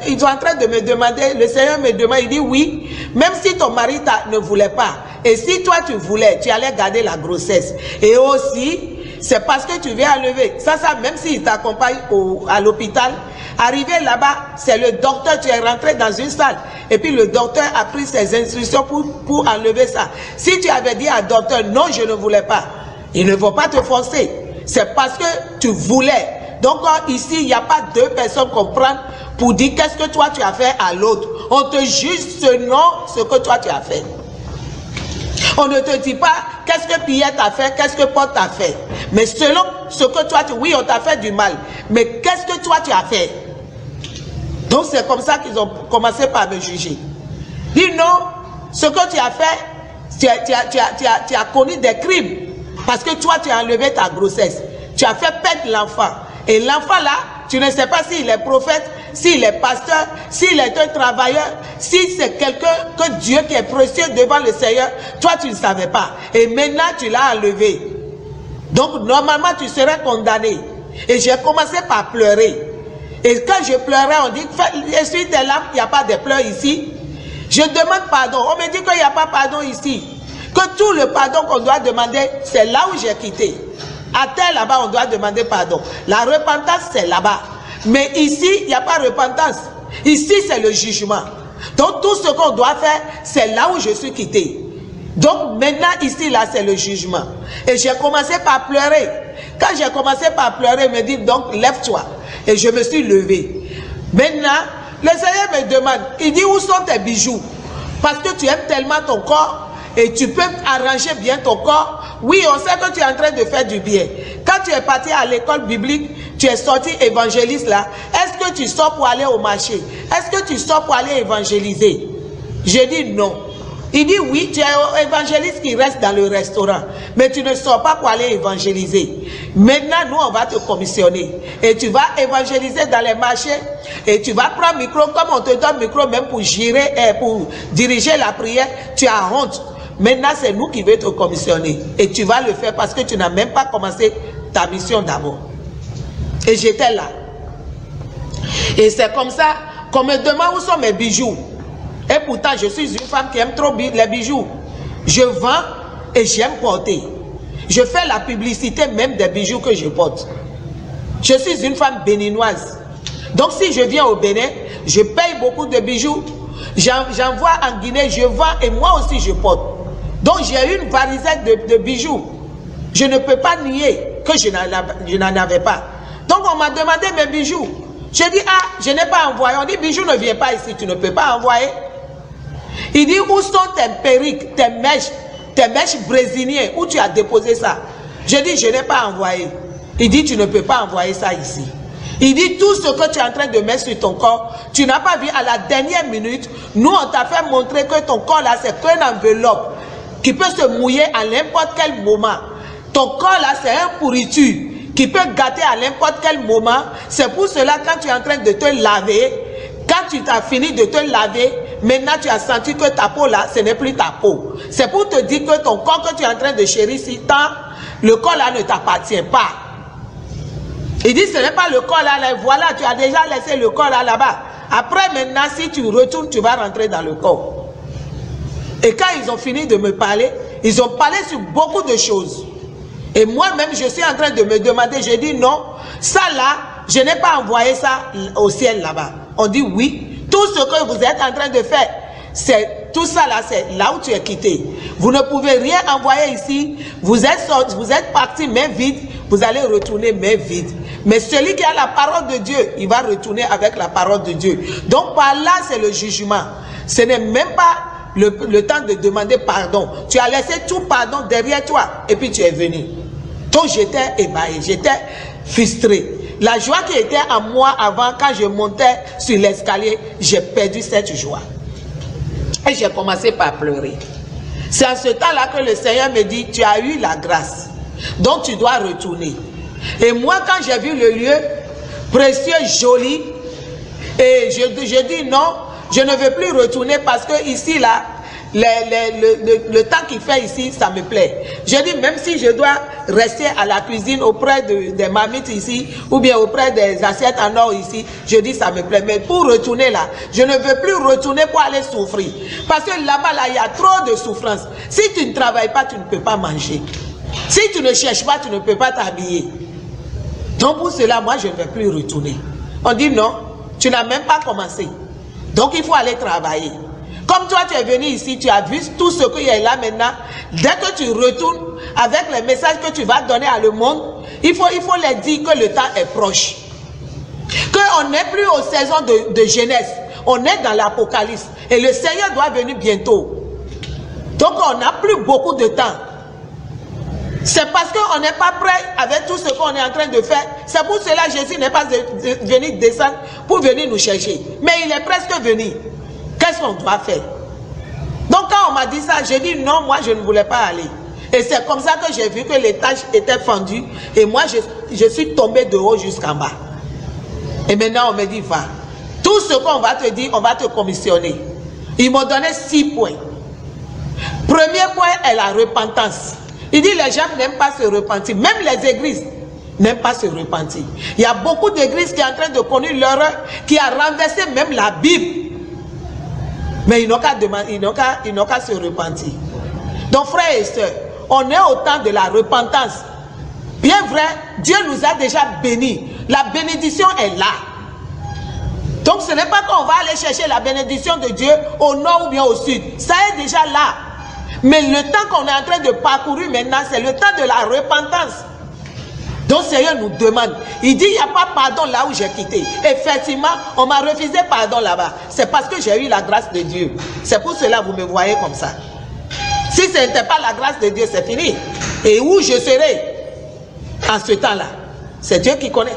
ils sont en train de me demander, le Seigneur me demande, il dit oui, même si ton mari ne voulait pas, et si toi tu voulais, tu allais garder la grossesse. Et aussi, c'est parce que tu viens enlever. Ça, ça, même s'il t'accompagne à l'hôpital, arrivé là-bas, c'est le docteur, tu es rentré dans une salle. Et puis le docteur a pris ses instructions pour, pour enlever ça. Si tu avais dit à docteur, non, je ne voulais pas, il ne faut pas te forcer. C'est parce que tu voulais. Donc ici, il n'y a pas deux personnes qu'on prend pour dire qu'est-ce que toi tu as fait à l'autre. On te juge selon ce que toi tu as fait. On ne te dit pas qu'est-ce que Pierre t'a fait, qu'est-ce que Paul t'a fait. Mais selon ce que toi tu... Oui, on t'a fait du mal. Mais qu'est-ce que toi tu as fait? Donc c'est comme ça qu'ils ont commencé par me juger. Dis non, ce que tu as fait, tu as, tu tu as connu des crimes. Parce que toi, tu as enlevé ta grossesse. Tu as fait perdre l'enfant. Et l'enfant là, tu ne sais pas s'il est prophète, s'il est pasteur, s'il est un travailleur, si c'est quelqu'un que Dieu qui est précieux devant le Seigneur, toi tu ne savais pas. Et maintenant tu l'as enlevé. Donc normalement tu serais condamné. Et j'ai commencé par pleurer. Et quand je pleurais, on dit, essuie tes larmes, il n'y a pas de pleurs ici. Je demande pardon. On me dit qu'il n'y a pas pardon ici. Que tout le pardon qu'on doit demander, c'est là où j'ai quitté. À terre, là-bas, on doit demander pardon. La repentance, c'est là-bas. Mais ici, il n'y a pas repentance. Ici, c'est le jugement. Donc, tout ce qu'on doit faire, c'est là où je suis quitté. Donc, maintenant, ici, là, c'est le jugement. Et j'ai commencé par pleurer. Quand j'ai commencé par pleurer, il me dit, donc, lève-toi. Et je me suis levé. Maintenant, le Seigneur me demande, il dit, où sont tes bijoux? Parce que tu aimes tellement ton corps et tu peux arranger bien ton corps. Oui, on sait que tu es en train de faire du bien. Quand tu es parti à l'école biblique, tu es sorti évangéliste là. Est-ce que tu sors pour aller au marché? Est-ce que tu sors pour aller évangéliser? Je dis non. Il dit oui, tu es évangéliste qui reste dans le restaurant, mais tu ne sors pas pour aller évangéliser. Maintenant, nous, on va te commissionner. Et tu vas évangéliser dans les marchés. Et tu vas prendre micro, comme on te donne micro même pour gérer, et pour diriger la prière, tu as honte. Maintenant, c'est nous qui vais te commissionner. Et tu vas le faire parce que tu n'as même pas commencé ta mission d'abord. Et j'étais là. Et c'est comme ça qu'on me demande où sont mes bijoux. Et pourtant, je suis une femme qui aime trop les bijoux. Je vends et j'aime porter. Je fais la publicité même des bijoux que je porte. Je suis une femme béninoise. Donc si je viens au Bénin, je paye beaucoup de bijoux. J'envoie en Guinée, je vends et moi aussi je porte. Donc j'ai une varisette de, bijoux. Je ne peux pas nier que je n'en avais pas. Donc on m'a demandé mes bijoux. Je dis, ah, je n'ai pas envoyé. On dit, bijoux ne vient pas ici, tu ne peux pas envoyer. Il dit, où sont tes perruques, tes mèches, tes mèches brésiliennes, où tu as déposé ça? Je dis, je n'ai pas envoyé. Il dit, tu ne peux pas envoyer ça ici. Il dit, tout ce que tu es en train de mettre sur ton corps, tu n'as pas vu à la dernière minute, nous on t'a fait montrer que ton corps là, c'est qu'une enveloppe qui peut se mouiller à n'importe quel moment. Ton corps là, c'est un pourriture qui peut gâter à n'importe quel moment. C'est pour cela, quand tu es en train de te laver, quand tu as fini de te laver, maintenant tu as senti que ta peau là, ce n'est plus ta peau. C'est pour te dire que ton corps que tu es en train de chérir si tant, le corps là ne t'appartient pas. Il dit, ce n'est pas le corps là, là, voilà, tu as déjà laissé le corps là là-bas. Après maintenant, si tu retournes, tu vas rentrer dans le corps. Et quand ils ont fini de me parler, ils ont parlé sur beaucoup de choses. Et moi-même, je suis en train de me demander, j'ai dit non, ça là, je n'ai pas envoyé ça au ciel là-bas. On dit oui, tout ce que vous êtes en train de faire, c'est tout ça là, c'est là où tu es quitté. Vous ne pouvez rien envoyer ici. Vous êtes vous êtes parti main vide, vous allez retourner main vide. Mais celui qui a la parole de Dieu, il va retourner avec la parole de Dieu. Donc par là, c'est le jugement. Ce n'est même pas le, temps de demander pardon. Tu as laissé tout pardon derrière toi et puis tu es venu. Donc j'étais ébahi, j'étais frustré. La joie qui était en moi avant, quand je montais sur l'escalier, j'ai perdu cette joie. Et j'ai commencé par pleurer. C'est en ce temps-là que le Seigneur me dit, tu as eu la grâce. Donc tu dois retourner. Et moi, quand j'ai vu le lieu précieux, joli, et je, je dis non, je ne veux plus retourner parce que ici, là, le, le, le, le, temps qu'il fait ici, ça me plaît. Je dis, même si je dois rester à la cuisine auprès de, des mamites ici, ou bien auprès des assiettes en or ici, je dis, ça me plaît. Mais pour retourner là, je ne veux plus retourner pour aller souffrir. Parce que là-bas, là, il y a trop de souffrance. Si tu ne travailles pas, tu ne peux pas manger. Si tu ne cherches pas, tu ne peux pas t'habiller. Donc pour cela, moi, je ne vais plus retourner. On dit non, tu n'as même pas commencé. Donc il faut aller travailler. Comme toi, tu es venu ici, tu as vu tout ce qu'il y a là maintenant. Dès que tu retournes avec les messages que tu vas donner à le monde, il faut, il faut leur dire que le temps est proche. Qu'on n'est plus aux saisons de, de jeunesse. On est dans l'apocalypse. Et le Seigneur doit venir bientôt. Donc on n'a plus beaucoup de temps. C'est parce qu'on n'est pas prêt avec tout ce qu'on est en train de faire. C'est pour cela que Jésus n'est pas venu descendre pour venir nous chercher. Mais il est presque venu. Qu'est-ce qu'on doit faire? Donc quand on m'a dit ça, j'ai dit non, moi je ne voulais pas aller. Et c'est comme ça que j'ai vu que les tâches étaient fendues. Et moi, je, je suis tombé de haut jusqu'en bas. Et maintenant, on me dit, va. Tout ce qu'on va te dire, on va te commissionner. Ils m'ont donné six points. Premier point est la repentance. Il dit les gens n'aiment pas se repentir. Même les églises n'aiment pas se repentir. Il y a beaucoup d'églises qui sont en train de connaître l'erreur, qui a renversé même la Bible. Mais ils n'ont qu'à qu se repentir. Donc frères et sœurs, on est au temps de la repentance. Bien vrai, Dieu nous a déjà bénis. La bénédiction est là. Donc ce n'est pas qu'on va aller chercher la bénédiction de Dieu au nord ou bien au sud. Ça est déjà là. Mais le temps qu'on est en train de parcourir maintenant, c'est le temps de la repentance. Donc Seigneur nous demande, il dit, il n'y a pas pardon là où j'ai quitté. Effectivement, on m'a refusé pardon là-bas. C'est parce que j'ai eu la grâce de Dieu. C'est pour cela que vous me voyez comme ça. Si ce n'était pas la grâce de Dieu, c'est fini. Et où je serai en ce temps-là, c'est Dieu qui connaît.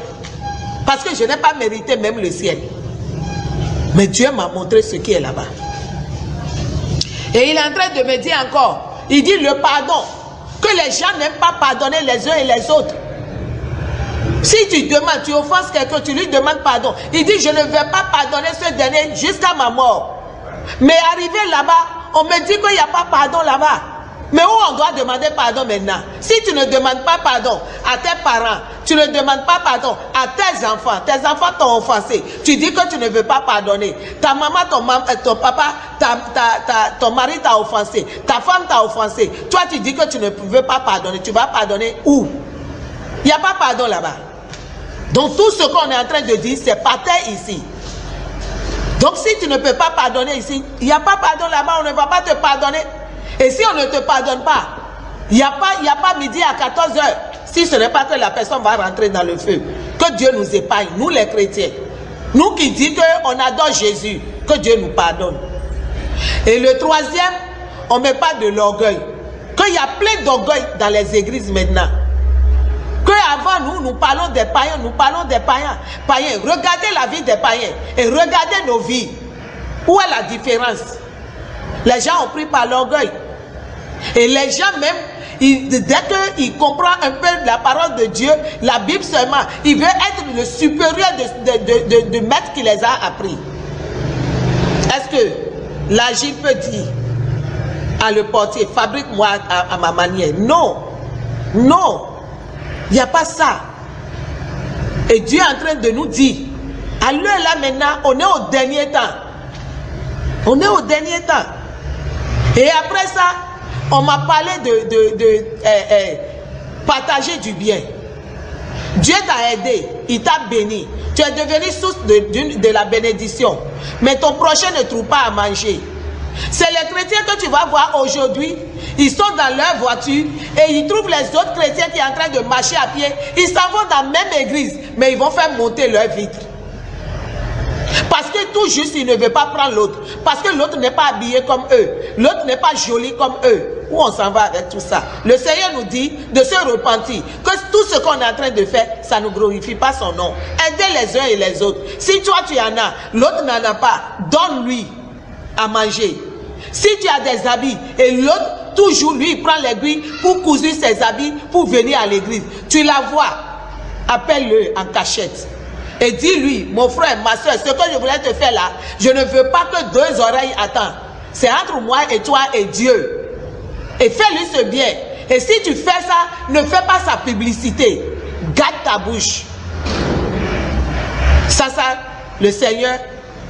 Parce que je n'ai pas mérité même le ciel. Mais Dieu m'a montré ce qui est là-bas. Et il est en train de me dire encore, il dit le pardon, que les gens n'aiment pas pardonner les uns et les autres. Si tu demandes, tu offenses quelqu'un, tu lui demandes pardon. Il dit, je ne vais pas pardonner ce dernier jusqu'à ma mort. Mais arrivé là-bas, on me dit qu'il n'y a pas pardon là-bas. Mais où on doit demander pardon maintenant? Si tu ne demandes pas pardon à tes parents, tu ne demandes pas pardon à tes enfants, tes enfants t'ont offensé, tu dis que tu ne veux pas pardonner. Ta maman, ton, euh, papa, ton mari t'a offensé, ta femme t'a offensé. Toi, tu dis que tu ne veux pas pardonner. Tu vas pardonner où? Il n'y a pas pardon là-bas. Donc tout ce qu'on est en train de dire, c'est pas terre ici. Donc si tu ne peux pas pardonner ici, il n'y a pas pardon là-bas, on ne va pas te pardonner. Et si on ne te pardonne pas, il n'y a, pas, midi à 14 heures. Si ce n'est pas que la personne va rentrer dans le feu. Que Dieu nous épargne, nous les chrétiens. Nous qui disons qu'on adore Jésus, que Dieu nous pardonne. Et le troisième, on ne met pas de l'orgueil. Qu'il y a plein d'orgueil dans les églises maintenant. Que avant nous, nous parlons des païens, nous parlons des païens. Païens, regardez la vie des païens et regardez nos vies. Où est la différence? Les gens ont pris par l'orgueil. Et les gens même, ils, dès qu'ils comprennent un peu la parole de Dieu, la Bible seulement, il veut être le supérieur de, de, de, maître qui les a appris. Est-ce que l'agile peut dire à le portier, fabrique-moi à, à ma manière? Non. Non. Il n'y a pas ça. Et Dieu est en train de nous dire, à l'heure là maintenant, on est au dernier temps. On est au dernier temps. Et après ça, on m'a parlé de, eh, eh, partager du bien. Dieu t'a aidé, il t'a béni. Tu es devenu source de, de la bénédiction. Mais ton prochain ne trouve pas à manger. C'est les chrétiens que tu vas voir aujourd'hui. Ils sont dans leur voiture et ils trouvent les autres chrétiens qui sont en train de marcher à pied. Ils s'en vont dans la même église, mais ils vont faire monter leur vitre. Parce que tout juste, ils ne veulent pas prendre l'autre. Parce que l'autre n'est pas habillé comme eux. L'autre n'est pas joli comme eux. Où on s'en va avec tout ça? Le Seigneur nous dit de se repentir. Que tout ce qu'on est en train de faire, ça ne glorifie pas son nom. Aidez les uns et les autres. Si toi tu en as, l'autre n'en a pas, donne-lui à manger. Si tu as des habits et l'autre, toujours lui, il prend l'aiguille pour couser ses habits pour venir à l'église. Tu la vois. appelle-le en cachette. Et dis-lui, mon frère, ma soeur, ce que je voulais te faire là, je ne veux pas que deux oreilles attendent. C'est entre moi et toi et Dieu. Et fais-lui ce bien. Et si tu fais ça, ne fais pas sa publicité. Garde ta bouche. Ça, ça, le Seigneur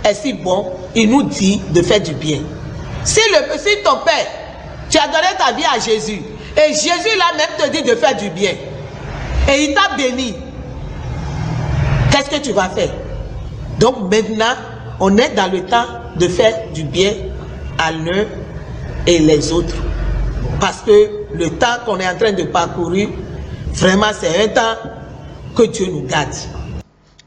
est si bon, il nous dit de faire du bien. Si, le, si ton père, tu as donné ta vie à Jésus, et Jésus là même te dit de faire du bien, et il t'a béni, qu'est-ce que tu vas faire? Donc maintenant, on est dans le temps de faire du bien à l'un et les autres. Parce que le temps qu'on est en train de parcourir, vraiment c'est un temps que Dieu nous garde.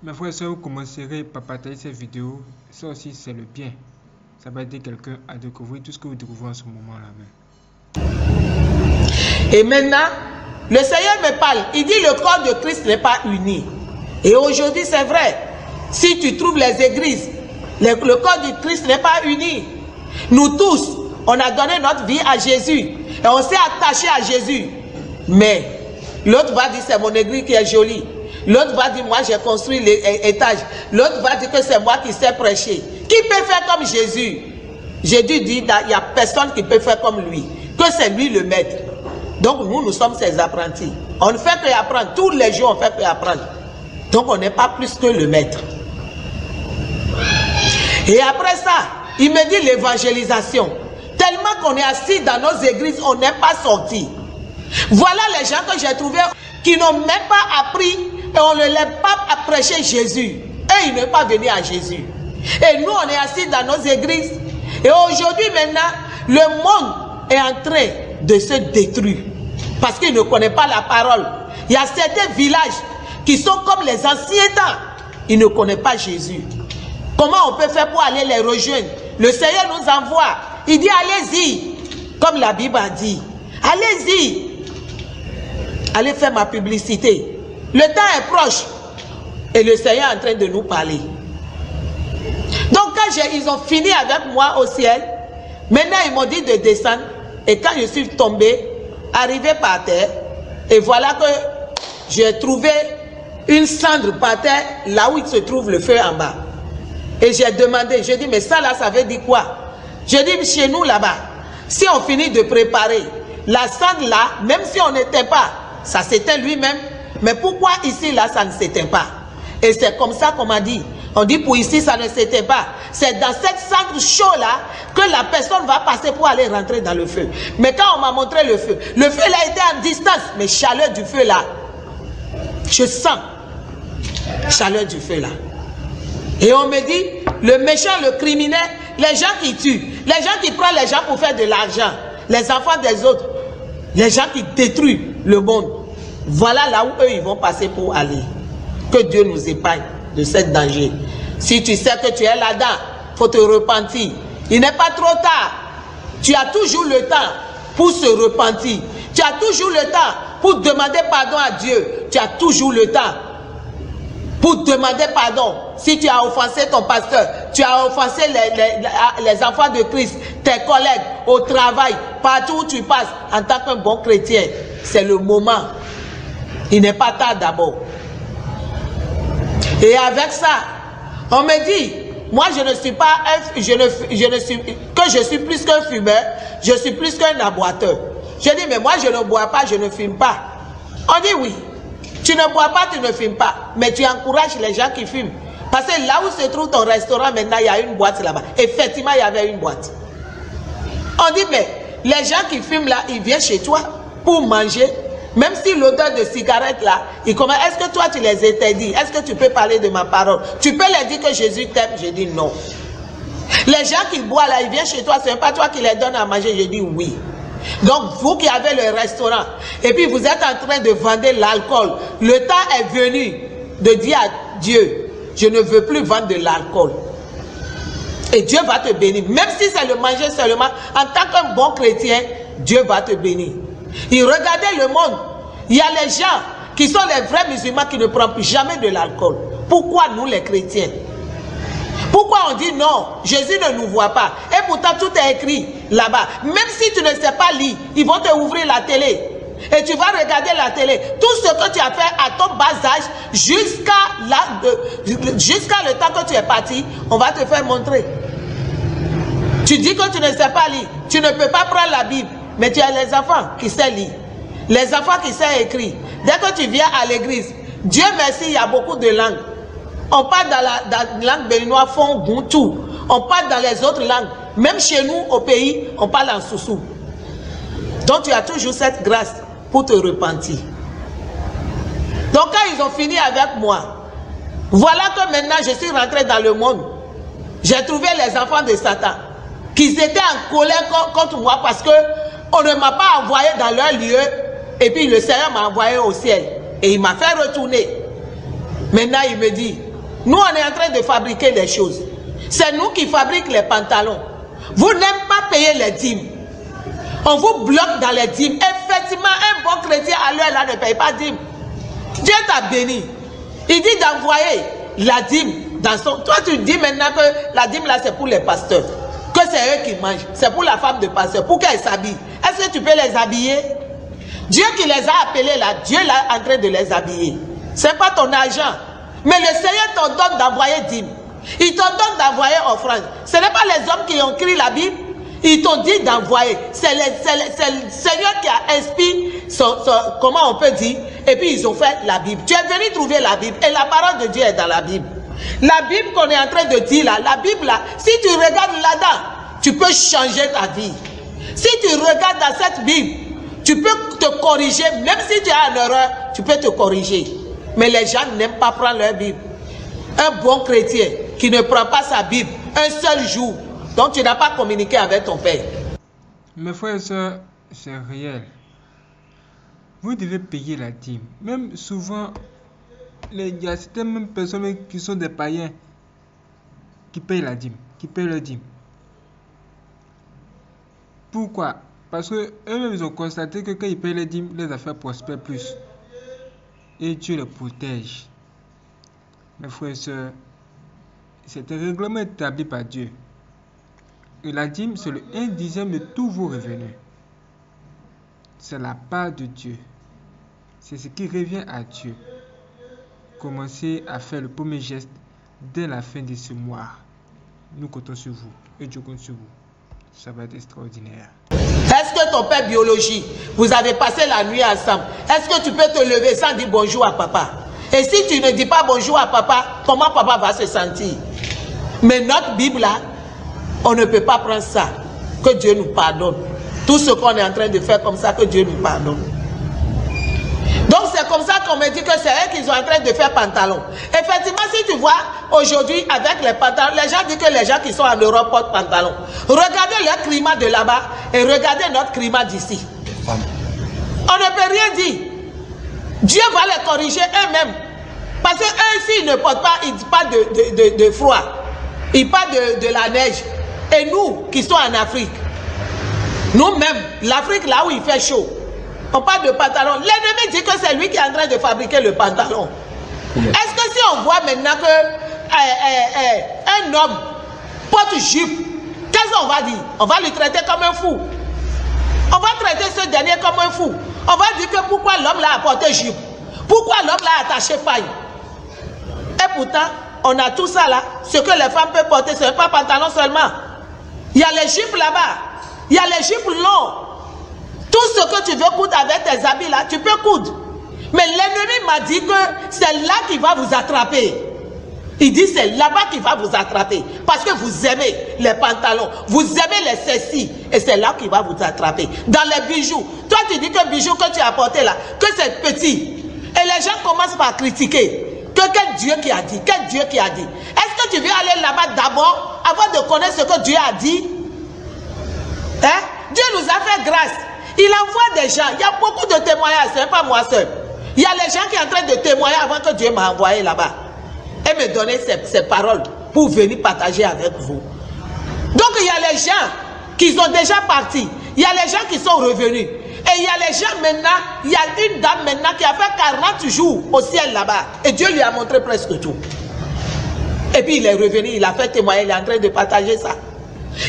Mes frères et sœurs, vous commencerez par partager cette vidéo. Ça aussi, c'est le bien. Ça va aider quelqu'un à découvrir tout ce que vous découvrez en ce moment-là. Et maintenant, le Seigneur me parle. Il dit le corps de Christ n'est pas uni. Et aujourd'hui, c'est vrai. Si tu trouves les églises, le, corps du Christ n'est pas uni. Nous tous, on a donné notre vie à Jésus. Et on s'est attaché à Jésus. Mais l'autre va dire c'est mon église qui est jolie. L'autre va dire moi j'ai construit l'étage. L'autre va dire que c'est moi qui sais prêcher. Qui peut faire comme Jésus? Jésus dit il n'y a personne qui peut faire comme lui. Que c'est lui le maître. Donc nous, nous sommes ses apprentis. On ne fait que apprendre. Tous les jours, on fait que apprendre. Donc on n'est pas plus que le maître. Et après ça, il me dit l'évangélisation. Tellement qu'on est assis dans nos églises, on n'est pas sorti. Voilà les gens que j'ai trouvés qui n'ont même pas appris et on ne les pas à prêcher Jésus. Et ils ne pas venus à Jésus. Et nous, on est assis dans nos églises. Et aujourd'hui, maintenant, le monde est en train de se détruire. Parce qu'il ne connaît pas la parole. Il y a certains villages qui sont comme les anciens temps. Ils ne connaissent pas Jésus. Comment on peut faire pour aller les rejoindre? Le Seigneur nous envoie. Il dit allez-y. Comme la Bible a dit. Allez-y. Allez faire ma publicité. Le temps est proche. Et le Seigneur est en train de nous parler. Donc quand ils ont fini avec moi au ciel, maintenant ils m'ont dit de descendre. Et quand je suis tombé, arrivé par terre, et voilà que j'ai trouvé une cendre par terre là où il se trouve le feu en bas. Et j'ai demandé, je dis, mais ça là, ça veut dire quoi? Je dis, chez nous là-bas, si on finit de préparer, la cendre là, même si on n'était pas, ça s'éteint lui-même. Mais pourquoi ici là, ça ne s'éteint pas? Et c'est comme ça qu'on m'a dit. On dit pour ici, ça ne s'éteint pas. C'est dans cette cendre chaud là que la personne va passer pour aller rentrer dans le feu. Mais quand on m'a montré le feu, le feu là était en distance, mais chaleur du feu là, je sens chaleur du feu là. Et on me dit, le méchant, le criminel, les gens qui tuent, les gens qui prennent les gens pour faire de l'argent, les enfants des autres, les gens qui détruisent le monde, voilà là où eux ils vont passer pour aller. Que Dieu nous épargne de ce danger. Si tu sais que tu es là-dedans, faut te repentir. Il n'est pas trop tard. Tu as toujours le temps pour se repentir. Tu as toujours le temps pour demander pardon à Dieu. Tu as toujours le temps pour demander pardon. Si tu as offensé ton pasteur, tu as offensé les, les, enfants de Christ, tes collègues, au travail, partout où tu passes, en tant qu'un bon chrétien, c'est le moment. Il n'est pas tard d'abord. Et avec ça, on me dit, moi je ne suis pas un, je ne, je ne suis, que je suis plus qu'un fumeur, je suis plus qu'un aboiteur. Je dis, mais moi je ne bois pas, je ne fume pas. On dit oui. Tu ne bois pas, tu ne fumes pas. Mais tu encourages les gens qui fument. Parce que là où se trouve ton restaurant, maintenant, il y a une boîte là-bas. Effectivement, il y avait une boîte. On dit, mais les gens qui fument là, ils viennent chez toi pour manger. Même si l'odeur de cigarette là, ils commencent. Est-ce que toi, tu les interdis? Est-ce que tu peux parler de ma parole? Tu peux leur dire que Jésus t'aime Je dis non. Les gens qui boivent là, ils viennent chez toi, ce n'est pas toi qui les donnes à manger. Je dis oui. Donc, vous qui avez le restaurant, et puis vous êtes en train de vendre l'alcool, le temps est venu de dire à Dieu, je ne veux plus vendre de l'alcool. Et Dieu va te bénir. Même si c'est le manger seulement, en tant qu'un bon chrétien, Dieu va te bénir. Et regardez le monde. Il y a les gens qui sont les vrais musulmans qui ne prennent plus jamais de l'alcool. Pourquoi nous les chrétiens? Pourquoi on dit non? Jésus ne nous voit pas. Et pourtant, tout est écrit là-bas. Même si tu ne sais pas lire, ils vont te ouvrir la télé. Et tu vas regarder la télé. Tout ce que tu as fait à ton bas âge, jusqu'à jusqu'à le temps que tu es parti, on va te faire montrer. Tu dis que tu ne sais pas lire. Tu ne peux pas prendre la Bible. Mais tu as les enfants qui savent lire. Les enfants qui savent écrire. Dès que tu viens à l'église, Dieu merci, il y a beaucoup de langues. On parle dans la, dans la langue béninoise, fond, tout. On parle dans les autres langues. Même chez nous, au pays, on parle en soussou. Donc tu as toujours cette grâce pour te repentir. Donc quand ils ont fini avec moi, voilà que maintenant je suis rentré dans le monde. J'ai trouvé les enfants de Satan qui étaient en colère contre moi parce que on ne m'a pas envoyé dans leur lieu et puis le Seigneur m'a envoyé au ciel et il m'a fait retourner. Maintenant il me dit, nous on est en train de fabriquer les choses. C'est nous qui fabriquons les pantalons. Vous n'aimez pas payer les dîmes. On vous bloque dans les dîmes. Effectivement, un bon chrétien à l'heure là ne paye pas dîmes. Dieu t'a béni. Il dit d'envoyer la dîme dans son... Toi, tu dis maintenant que la dîme là, c'est pour les pasteurs. Que c'est eux qui mangent. C'est pour la femme de pasteur. Pour qu'elle s'habille. Est-ce que tu peux les habiller? Dieu qui les a appelés là, Dieu est en train de les habiller. Ce n'est pas ton argent. Mais le Seigneur t'en donne d'envoyer dîme. Il t'en donne d'envoyer offrande. Ce n'est pas les hommes qui ont écrit la Bible. Ils t'ont dit d'envoyer. C'est le, le, Seigneur qui a inspiré, son, comment on peut dire, et puis ils ont fait la Bible. Tu es venu trouver la Bible et la parole de Dieu est dans la Bible. La Bible qu'on est en train de dire là, la Bible là, si tu regardes là-dedans, tu peux changer ta vie. Si tu regardes dans cette Bible, tu peux te corriger, même si tu as une erreur, tu peux te corriger. Mais les gens n'aiment pas prendre leur Bible. Un bon chrétien qui ne prend pas sa Bible un seul jour, donc tu n'as pas communiqué avec ton père. Mes frères et sœurs, c'est réel. Vous devez payer la dîme. Même souvent, il y a certaines personnes qui sont des païens qui payent la dîme, qui payent la dîme. Pourquoi? Parce que eux-mêmes ils ont constaté que quand ils payent les dîmes, les affaires prospèrent plus. Et Dieu les protège. Mes frères et sœurs, c'est un règlement établi par Dieu. Et la dîme, c'est le 1 dixième de tous vos revenus. C'est la part de Dieu. C'est ce qui revient à Dieu. Commencez à faire le premier geste dès la fin de ce mois. Nous comptons sur vous et Dieu compte sur vous. Ça va être extraordinaire. Est-ce que ton père biologique, vous avez passé la nuit ensemble Est-ce que tu peux te lever sans dire bonjour à papa? Et si tu ne dis pas bonjour à papa, comment papa va se sentir? Mais notre Bible là, on ne peut pas prendre ça. Que Dieu nous pardonne. Tout ce qu'on est en train de faire comme ça, que Dieu nous pardonne. Donc c'est comme ça qu'on me dit que c'est eux qui sont en train de faire pantalon. Effectivement, si tu vois aujourd'hui avec les pantalons, les gens disent que les gens qui sont en Europe portent pantalon. Regardez le climat de là-bas et regardez notre climat d'ici. On ne peut rien dire. Dieu va les corriger eux-mêmes. Parce qu'eux ici, ils ne portent pas, ils parlent de, de, de, de froid. Ils parlent de, de la neige. Et nous qui sommes en Afrique, nous-mêmes, l'Afrique là où il fait chaud, on parle de pantalon. L'ennemi dit que c'est lui qui est en train de fabriquer le pantalon. Est-ce que si on voit maintenant que eh, eh, eh, un homme porte jupe, qu'est-ce qu'on va dire? On va le traiter comme un fou. On va traiter ce dernier comme un fou. On va dire que pourquoi l'homme l'a porté jupe? Pourquoi l'homme l'a attaché paille Et pourtant, on a tout ça là. Ce que les femmes peuvent porter, ce n'est pas pantalon seulement. Il y a les jupes là-bas. Il y a les jupes longs. Tout ce que tu veux coudre avec tes habits là, tu peux coudre. Mais l'ennemi m'a dit que c'est là qu'il va vous attraper. Il dit c'est là-bas qu'il va vous attraper. Parce que vous aimez les pantalons, vous aimez les ceci. Et c'est là qu'il va vous attraper. Dans les bijoux. Toi, tu dis que bijou que tu as porté là, que c'est petit. Et les gens commencent par critiquer. Que quel Dieu qui a dit Quel Dieu qui a dit Est-ce que tu veux aller là-bas d'abord avant de connaître ce que Dieu a dit? Hein? Dieu nous a fait grâce. Il envoie des gens. Il y a beaucoup de témoignages. Ce n'est pas moi seul. Il y a les gens qui sont en train de témoigner avant que Dieu m'a envoyé là-bas. Et me donner ces, ces, paroles pour venir partager avec vous. Donc il y a les gens qui sont déjà partis. Il y a les gens qui sont revenus. Et il y a les gens maintenant, il y a une dame maintenant qui a fait 40 jours au ciel là-bas. Et Dieu lui a montré presque tout. Et puis il est revenu, il a fait témoigner, il est en train de partager ça.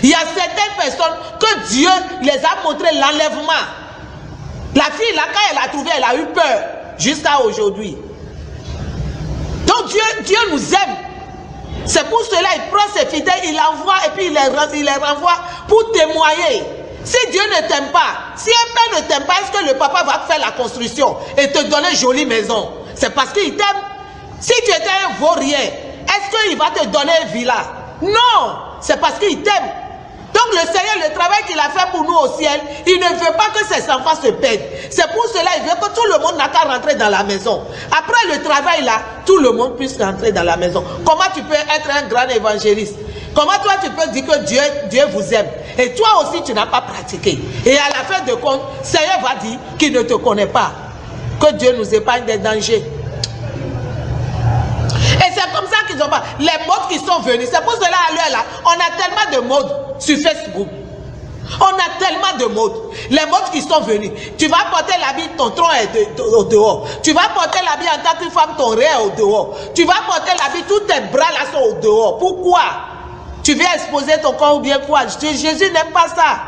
Il y a certaines personnes que Dieu les a montré l'enlèvement. La fille, là, quand elle a trouvé, elle a eu peur jusqu'à aujourd'hui. Donc Dieu, Dieu nous aime. C'est pour cela qu'il prend ses fidèles, il envoie et puis il les, il les renvoie pour témoigner. Si Dieu ne t'aime pas, si un père ne t'aime pas, est-ce que le papa va faire la construction et te donner une jolie maison? C'est parce qu'il t'aime. Si tu étais un vaurien, est-ce qu'il va te donner une villa? Non, c'est parce qu'il t'aime. Donc le Seigneur, le travail qu'il a fait pour nous au ciel, il ne veut pas que ses enfants se perdent. C'est pour cela qu'il veut que tout le monde n'a qu'à rentrer dans la maison. Après le travail là, tout le monde puisse rentrer dans la maison. Comment tu peux être un grand évangéliste? Comment toi tu peux dire que Dieu, Dieu vous aime? Et toi aussi tu n'as pas pratiqué. Et à la fin de compte, Seigneur va dire qu'il ne te connaît pas. Que Dieu nous épargne des dangers. Et Les modes qui sont venus. C'est pour cela à l'heure là, on a tellement de modes sur Facebook. On a tellement de modes. Les modes qui sont venus. Tu vas porter l'habit, ton tronc est au dehors. Tu vas porter l'habit en tant que femme, ton ré est au dehors. Tu vas porter l'habit, tous tes bras là sont au dehors. Pourquoi? Tu viens exposer ton corps ou bien quoi? Jésus n'aime pas ça.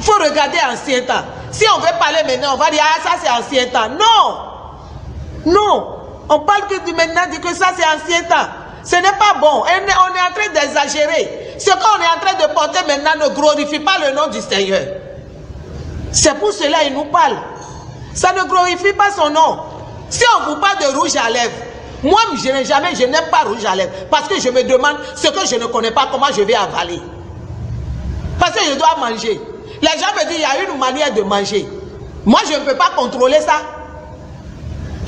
Il faut regarder ancien temps. Si on veut parler maintenant, on va dire, ah ça c'est ancien temps. Non. Non. On parle que du maintenant, dit que ça c'est ancien temps. Ce n'est pas bon. On est, en train d'exagérer. Ce qu'on est en train de porter maintenant ne glorifie pas le nom du Seigneur. C'est pour cela qu'il nous parle. Ça ne glorifie pas son nom. Si on vous parle de rouge à lèvres, moi je n'ai jamais, je n'aime pas rouge à lèvres. Parce que je me demande ce que je ne connais pas, comment je vais avaler. Parce que je dois manger. Les gens me disent, il y a une manière de manger. Moi, je ne peux pas contrôler ça.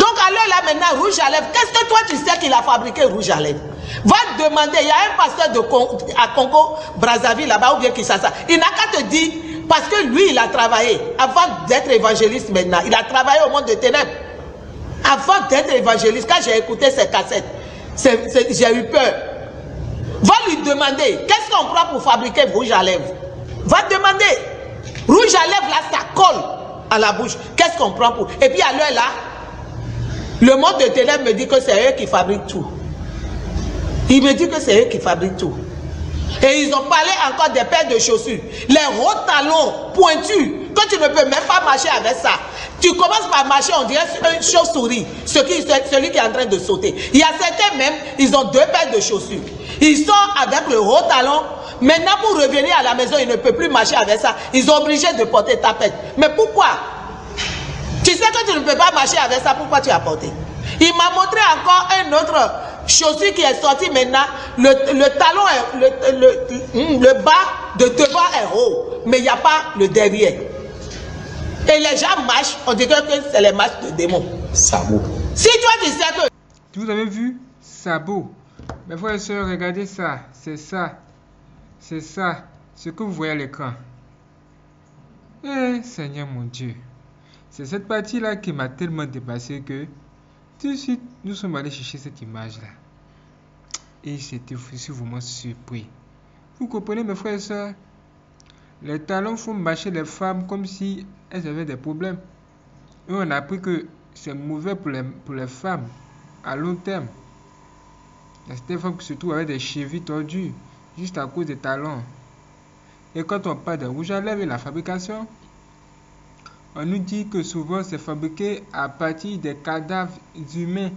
Donc, allez là maintenant, rouge à lèvres. Qu'est-ce que toi tu sais qu'il a fabriqué rouge à lèvres? Va demander, il y a un pasteur de à Congo, Brazzaville, là-bas, ou bien Kinshasa. Il n'a qu'à te dire, parce que lui, il a travaillé, avant d'être évangéliste maintenant, il a travaillé au monde de ténèbres. Avant d'être évangéliste, quand j'ai écouté ses cassettes, j'ai eu peur. Va lui demander, qu'est-ce qu'on prend pour fabriquer rouge à lèvres? Va demander. Rouge à lèvres, là, ça colle à la bouche. Qu'est-ce qu'on prend pour... Et puis à l'heure là, le monde de ténèbres me dit que c'est eux qui fabriquent tout. Il me dit que c'est eux qui fabriquent tout. Et ils ont parlé encore des paires de chaussures. Les hauts talons pointus, que tu ne peux même pas marcher avec ça. Tu commences par marcher, on dirait une chauve-souris, celui qui est en train de sauter. Il y a certains même, ils ont deux paires de chaussures. Ils sont avec le haut talon. Maintenant, pour revenir à la maison, ils ne peuvent plus marcher avec ça. Ils sont obligés de porter ta pète. Mais pourquoi? Tu sais que tu ne peux pas marcher avec ça, pourquoi tu as porté? Il m'a montré encore un autre chaussure qui est sorti maintenant, le, le talon est, le, le, le, bas de devant est haut, mais il n'y a pas le derrière. Et les gens marchent, on dirait que c'est les marches de démons. Sabot. Si toi tu sais que... Vous avez vu? Sabot. Mes frères et sœurs, regardez ça. C'est ça. C'est ça. Ce que vous voyez à l'écran. Eh, Seigneur mon Dieu. C'est cette partie-là qui m'a tellement dépassé que tout de suite, nous sommes allés chercher cette image-là. Et j'étais vraiment surpris. Vous comprenez, mes frères et sœurs? Les talons font marcher les femmes comme si elles avaient des problèmes. Et on a appris que c'est mauvais pour les, femmes à long terme. Il y femmes qui se trouvent avec des chevilles tordues juste à cause des talons. Et quand on parle de rouge à lèvres et la fabrication, on nous dit que souvent c'est fabriqué à partir des cadavres humains.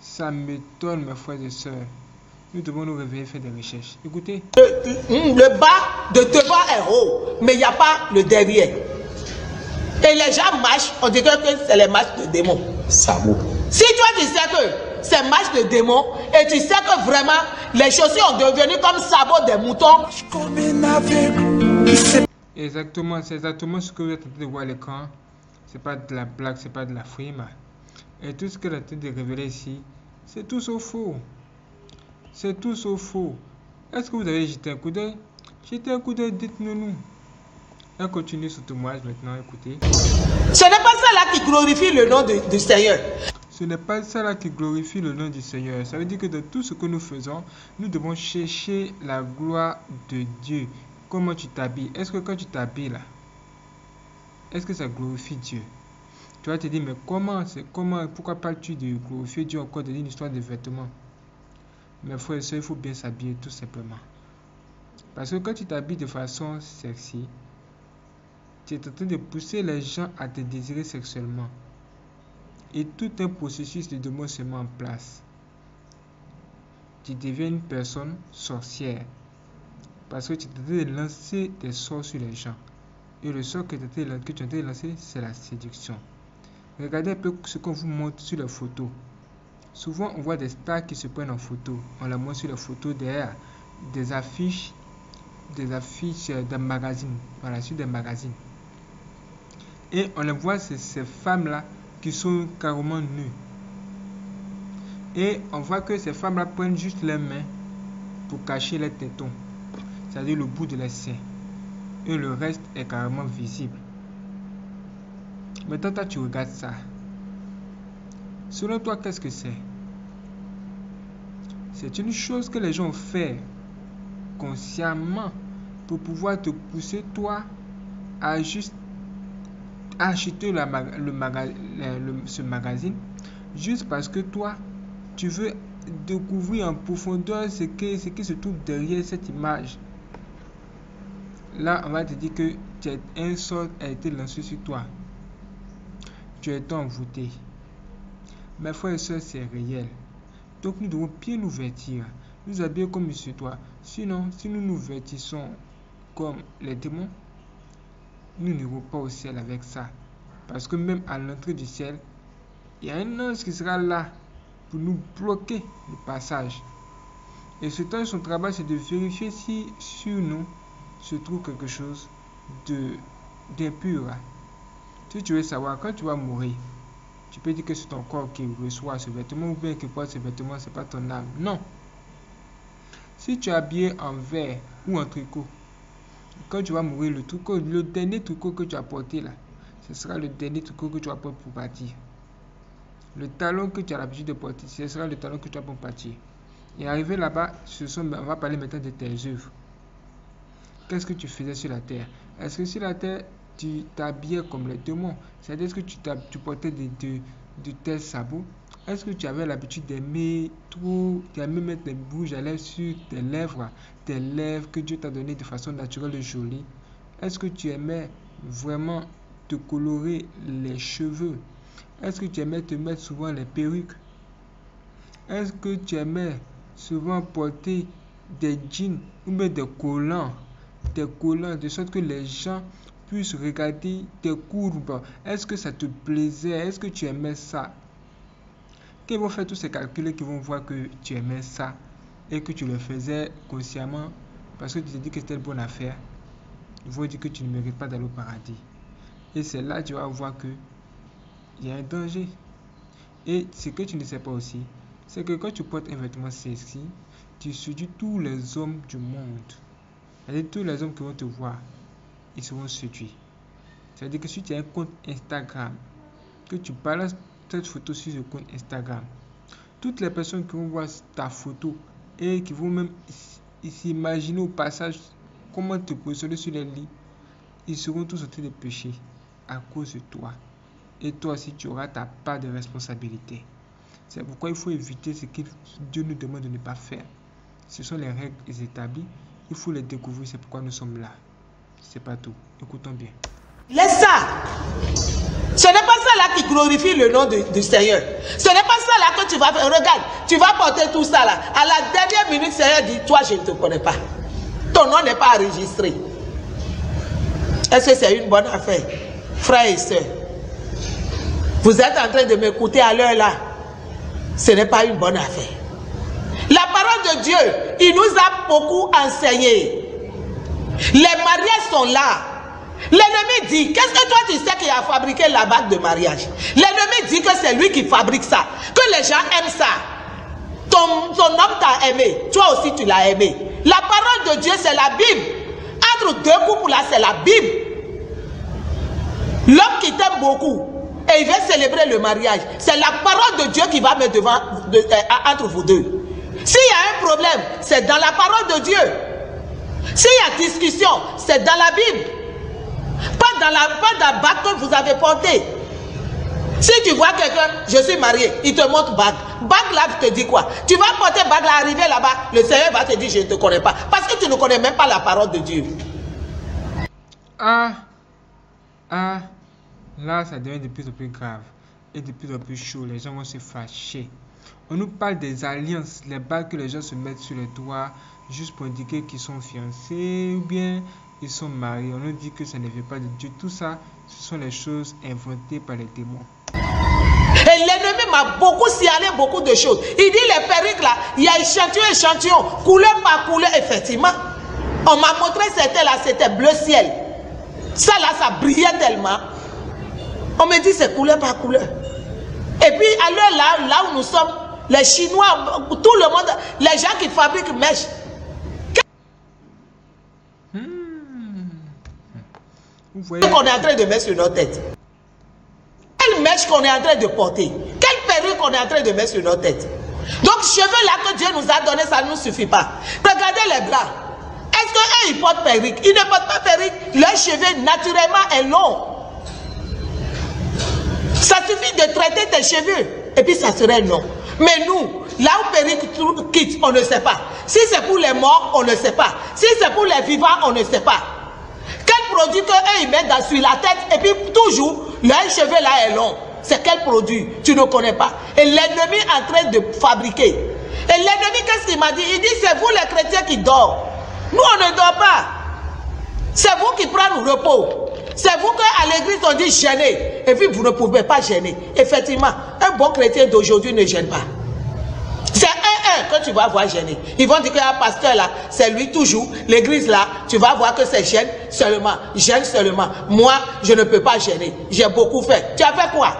Ça m'étonne, mes frères et sœurs. Nous devons nous réveiller et faire des recherches. Écoutez. Le, le bas de devant est haut, mais il n'y a pas le derrière. Et les gens marchent, on dirait que c'est les marches de démons. Sabot. Si toi tu sais que c'est marches de démons et tu sais que vraiment les chaussures ont devenu comme sabots des moutons. Exactement, c'est exactement ce que vous êtes en train de voir à l'écran. C'est pas de la blague, c'est pas de la frime. Et tout ce que en train de révéler ici, c'est tout sauf faux. C'est tout sauf faux. Est-ce que vous avez jeté un coup d'œil? Jetez un coup d'œil, dites-nous nous. On continue ce témoignage maintenant, écoutez. Ce n'est pas ça là qui glorifie le nom du Seigneur. Ce n'est pas ça là qui glorifie le nom du Seigneur. Ça veut dire que dans tout ce que nous faisons, nous devons chercher la gloire de Dieu. Comment tu t'habilles Est-ce que quand tu t'habilles là, est-ce que ça glorifie Dieu? Tu vas te dire, mais comment, comment Pourquoi parles-tu de glorifier Dieu encore de une histoire de vêtements? Mais frère et il faut bien s'habiller tout simplement. Parce que quand tu t'habilles de façon sexy, tu es en train de pousser les gens à te désirer sexuellement. Et tout un processus de démon se met en place. Tu deviens une personne sorcière. Parce que tu de lancer des sorts sur les gens. Et le sort que tu en train de lancer, c'est la séduction. Regardez un peu ce qu'on vous montre sur les photos. Souvent, on voit des stars qui se prennent en photo. On la montre sur les photos derrière des affiches, des affiches d'un magazine. Voilà, sur des magazines. Et on les voit, c'est ces femmes-là qui sont carrément nues. Et on voit que ces femmes-là prennent juste les mains pour cacher les tétons, c'est-à-dire le bout de seins. Et le reste est carrément visible. Maintenant, toi, tu regardes ça. Selon toi, qu'est-ce que c'est? C'est une chose que les gens ont fait consciemment pour pouvoir te pousser, toi, à juste acheter le, le, ce magazine juste parce que toi, tu veux découvrir en profondeur ce, ce qui se trouve derrière cette image. Là, on va te dire que un sort a été lancé sur toi. Tu es envoûté. Mais frère et soeur, c'est réel. Donc nous devons bien nous vêtir, nous habiller comme Monsieur toi. Sinon, si nous nous vêtissons comme les démons, nous n'irons pas au ciel avec ça. Parce que même à l'entrée du ciel, il y a un ange qui sera là pour nous bloquer le passage. Et ce temps, son travail, c'est de vérifier si sur nous se trouve quelque chose d'impur. Si tu veux savoir, quand tu vas mourir, tu peux dire que c'est ton corps qui reçoit ce vêtement ou bien qui porte ce vêtement, c'est pas ton âme. Non. Si tu es habillé en verre ou en tricot, quand tu vas mourir, le tricot, le dernier tricot que tu as porté là, ce sera le dernier tricot que tu vas porter pour partir. Le talon que tu as l'habitude de porter, ce sera le talon que tu as pour partir. Et arrivé là-bas, ce sont, on va parler maintenant de tes œuvres. Qu'est-ce que tu faisais sur la terre? Est-ce que sur la terre, tu t'habillais comme les démons C'est-à-dire que tu, portais de, de, tels sabots? Est-ce que tu avais l'habitude d'aimer trop, d'aimer mettre des bouges à lèvres sur tes lèvres, tes lèvres que Dieu t'a donné de façon naturelle et jolie? Est-ce que tu aimais vraiment te colorer les cheveux? Est-ce que tu aimais te mettre souvent les perruques? Est-ce que tu aimais souvent porter des jeans ou même des collants? Des collants de sorte que les gens puissent regarder tes courbes. Est-ce que ça te plaisait? Est-ce que tu aimais ça? Quand ils vont faire tous ces calculs, qu'ils vont voir que tu aimais ça et que tu le faisais consciemment parce que tu te dis que c'était une bonne affaire, ils vont dire que tu ne mérites pas d'aller au paradis. Et c'est là que tu vas voir que il y a un danger. Et ce que tu ne sais pas aussi, c'est que quand tu portes un vêtement sexy, tu séduis tous les hommes du monde. Et tous les hommes qui vont te voir, ils seront séduits. C'est-à-dire que si tu as un compte Instagram, que tu balances cette photo sur ce compte Instagram, toutes les personnes qui vont voir ta photo et qui vont même s'imaginer au passage comment te positionner sur les lits, ils seront tous en train de pécher à cause de toi. Et toi aussi, tu auras ta part de responsabilité. C'est pourquoi il faut éviter ce que Dieu nous demande de ne pas faire. Ce sont les règles établies. Il faut les découvrir. C'est pourquoi nous sommes là. C'est pas tout. Écoutons bien. Laisse ça. Ce n'est pas ça là qui glorifie le nom du, Seigneur. Ce n'est pas ça là que tu vas faire. Regarde, tu vas porter tout ça là. À la dernière minute, Seigneur dit, toi, je ne te connais pas. Ton nom n'est pas enregistré. Est-ce que c'est une bonne affaire, frères et sœurs Vous êtes en train de m'écouter à l'heure là. Ce n'est pas une bonne affaire. La parole de Dieu, il nous a beaucoup enseigné. Les mariages sont là. L'ennemi dit, qu'est-ce que toi tu sais qui a fabriqué la bague de mariage? L'ennemi dit que c'est lui qui fabrique ça, que les gens aiment ça. Ton, ton homme t'a aimé, toi aussi tu l'as aimé. La parole de Dieu, c'est la Bible. Entre deux couples là, c'est la Bible. L'homme qui t'aime beaucoup et il veut célébrer le mariage, c'est la parole de Dieu qui va mettre devant, euh, entre vous deux. S'il y a un problème, c'est dans la parole de Dieu. S'il y a discussion, c'est dans la Bible. Pas dans la, pas dans bague que vous avez porté. Si tu vois quelqu'un, je suis marié, il te montre bague. Bague là, te dit quoi? Tu vas porter bague là, arriver là-bas, le Seigneur va te dire, je ne te connais pas. Parce que tu ne connais même pas la parole de Dieu. Ah, Ah, là, ça devient de plus en plus grave et de plus en plus chaud. Les gens vont se fâcher. On nous parle des alliances, les balles que les gens se mettent sur les doigts juste pour indiquer qu'ils sont fiancés ou bien ils sont mariés. On nous dit que ça ne vient pas de Dieu. Tout ça, ce sont les choses inventées par les démons. Et l'ennemi m'a beaucoup signalé beaucoup de choses. Il dit les perruques là, il y a échantillon, échantillon, couleur par couleur, effectivement. On m'a montré c'était là, c'était bleu ciel. Ça là, ça brillait tellement. On me dit c'est couleur par couleur. Et puis à l'heure là, là où nous sommes, les Chinois, tout le monde, les gens qui fabriquent mèches. Vous voyez, qu'on est en train de mettre sur notre tête? Quelle mèche qu'on est en train de porter? Quelle perruque qu'on est en train de mettre sur notre tête? Donc, cheveux là que Dieu nous a donné, ça ne nous suffit pas. Regardez les bras. Est-ce qu'eux, ils portent perruque? Ils ne portent pas perruque. Leur cheveu, naturellement, est long. Ça suffit de traiter tes cheveux. Et puis, ça serait long. Mais nous, là où perruque quitte, on ne sait pas. Si c'est pour les morts, on ne sait pas. Si c'est pour les vivants, on ne sait pas. Quel produit que eux, ils mettent dans, sur la tête et puis toujours, leur cheveu là est long. C'est quel produit? Tu ne connais pas. Et l'ennemi est en train de fabriquer. Et l'ennemi, qu'est-ce qu'il m'a dit? Il dit, c'est vous les chrétiens qui dorment. Nous, on ne dort pas. C'est vous qui prenez le repos. C'est vous qu'à l'église, on dit gêner. Et puis, vous ne pouvez pas gêner. Effectivement, un bon chrétien d'aujourd'hui ne gêne pas. C'est un, un que tu vas voir gêner. Ils vont dire qu'un pasteur là, c'est lui toujours. L'église là, tu vas voir que c'est gêne seulement. Gêne seulement. Moi, je ne peux pas gêner. J'ai beaucoup fait. Tu as fait quoi?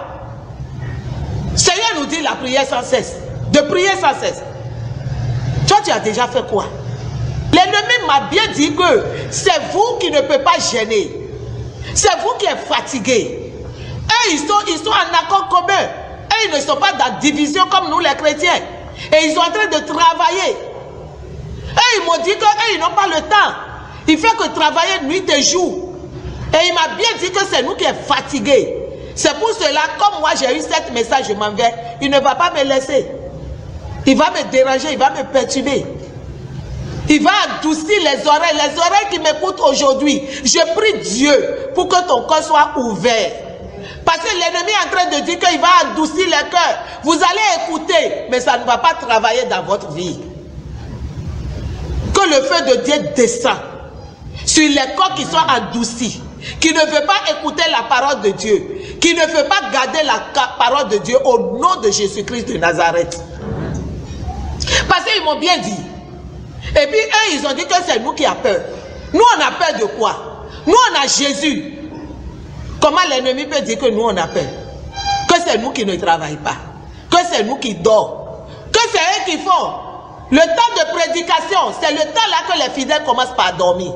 Seigneur nous dit la prière sans cesse. De prier sans cesse. Toi, tu as déjà fait quoi? L'ennemi m'a bien dit que c'est vous qui ne pouvez pas gêner. C'est vous qui êtes fatigué. Eux, ils sont, ils sont en accord commun. Eux, ils ne sont pas dans division comme nous les chrétiens. Et ils sont en train de travailler. Et ils m'ont dit qu'eux, ils n'ont pas le temps. Il fait que travailler nuit et jour. Et il m'a bien dit que c'est nous qui sommes fatigués. C'est pour cela, comme moi j'ai eu cet message, je m'en vais. Il ne va pas me laisser. Il va me déranger, il va me perturber. Il va adoucir les oreilles, les oreilles qui m'écoutent aujourd'hui. Je prie Dieu pour que ton cœur soit ouvert. Parce que l'ennemi est en train de dire qu'il va adoucir les cœurs. Vous allez écouter, mais ça ne va pas travailler dans votre vie. Que le feu de Dieu descend sur les corps qui sont adoucis, qui ne veulent pas écouter la parole de Dieu, qui ne veulent pas garder la parole de Dieu au nom de Jésus-Christ de Nazareth. Parce qu'ils m'ont bien dit. Et puis eux, ils ont dit que c'est nous qui avons peur. Nous, on a peur de quoi? Nous, on a Jésus. Comment l'ennemi peut dire que nous, on a peur? Que c'est nous qui ne travaillons pas. Que c'est nous qui dormons. Que c'est eux qui font. Le temps de prédication, c'est le temps là que les fidèles commencent par dormir.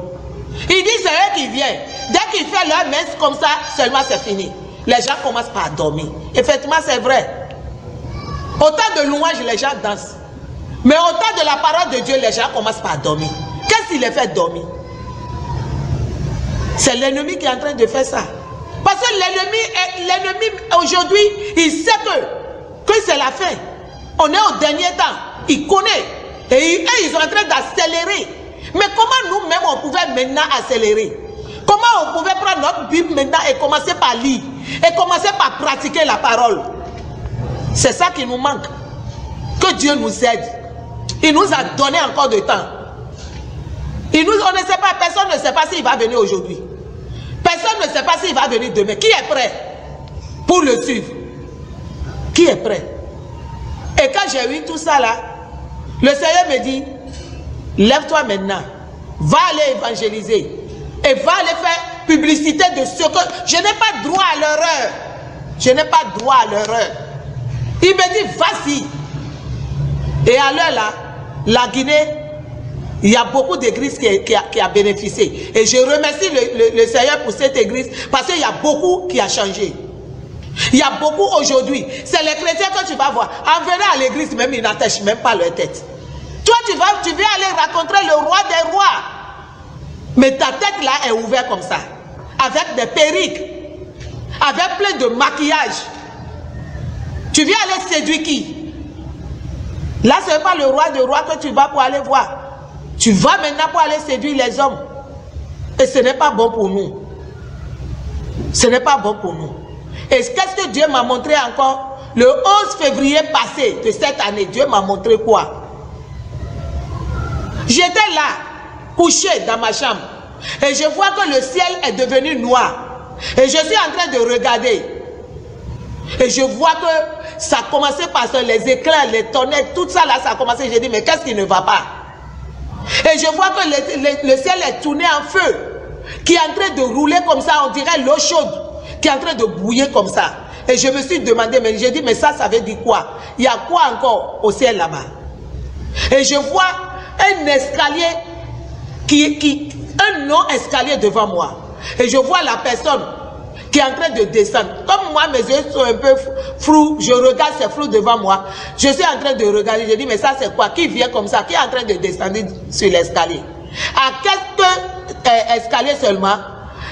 Il dit c'est eux qui viennent. Dès qu'ils font leur messe comme ça, seulement c'est fini. Les gens commencent par dormir. Effectivement, c'est vrai. Au temps de louange, les gens dansent. Mais au temps de la parole de Dieu, les gens commencent par dormir. Qu'est-ce qui les fait dormir? C'est l'ennemi qui est en train de faire ça. Parce que l'ennemi, l'ennemi aujourd'hui, il sait que, que c'est la fin. On est au dernier temps. Il connaît. Et ils, ils sont en train d'accélérer. Mais comment nous-mêmes, on pouvait maintenant accélérer? Comment on pouvait prendre notre Bible maintenant et commencer par lire? Et commencer par pratiquer la parole? C'est ça qui nous manque. Que Dieu nous aide. Il nous a donné encore de temps. Il nous, on ne sait pas, personne ne sait pas s'il va venir aujourd'hui. Personne ne sait pas s'il va venir demain. Qui est prêt pour le suivre? Qui est prêt? Et quand j'ai vu tout ça là, le Seigneur me dit, lève-toi maintenant, va aller évangéliser et va aller faire publicité de ce que je n'ai pas droit à l'erreur. Je n'ai pas droit à l'erreur. Il me dit, vas-y. Et à l'heure là, la Guinée, il y a beaucoup d'églises qui, qui, a bénéficié. Et je remercie le Seigneur pour cette église parce qu'il y a beaucoup qui a changé. Il y a beaucoup aujourd'hui. C'est les chrétiens que tu vas voir. En venant à l'église, même ils n'attachent même pas leur tête. Toi, tu vas, tu viens aller rencontrer le roi des rois. Mais ta tête là est ouverte comme ça. Avec des perruques. Avec plein de maquillage. Tu viens aller séduire qui? Là, ce n'est pas le roi des rois que tu vas pour aller voir. Tu vas maintenant pour aller séduire les hommes. Et ce n'est pas bon pour nous. Ce n'est pas bon pour nous. Et qu'est-ce que Dieu m'a montré encore? Le 11 février passé de cette année, Dieu m'a montré quoi? J'étais là, couché dans ma chambre. Et je vois que le ciel est devenu noir. Et je suis en train de regarder. Et je vois que ça a commencé par les éclairs, les tonnerres, tout ça là, ça a commencé. J'ai dit, mais qu'est-ce qui ne va pas? Et je vois que le, ciel est tourné en feu, qui est en train de rouler comme ça, on dirait l'eau chaude, qui est en train de bouillir comme ça. Et je me suis demandé, mais j'ai dit, mais ça, ça veut dire quoi? Il y a quoi encore au ciel là-bas? Et je vois un escalier, qui, un non-escalier devant moi. Et je vois la personne qui est en train de descendre. Comme moi, mes yeux sont un peu flous, je regarde, c'est flou devant moi. Je suis en train de regarder, je dis, mais ça c'est quoi? Qui vient comme ça? Qui est en train de descendre sur l'escalier? À quelques euh, escaliers seulement,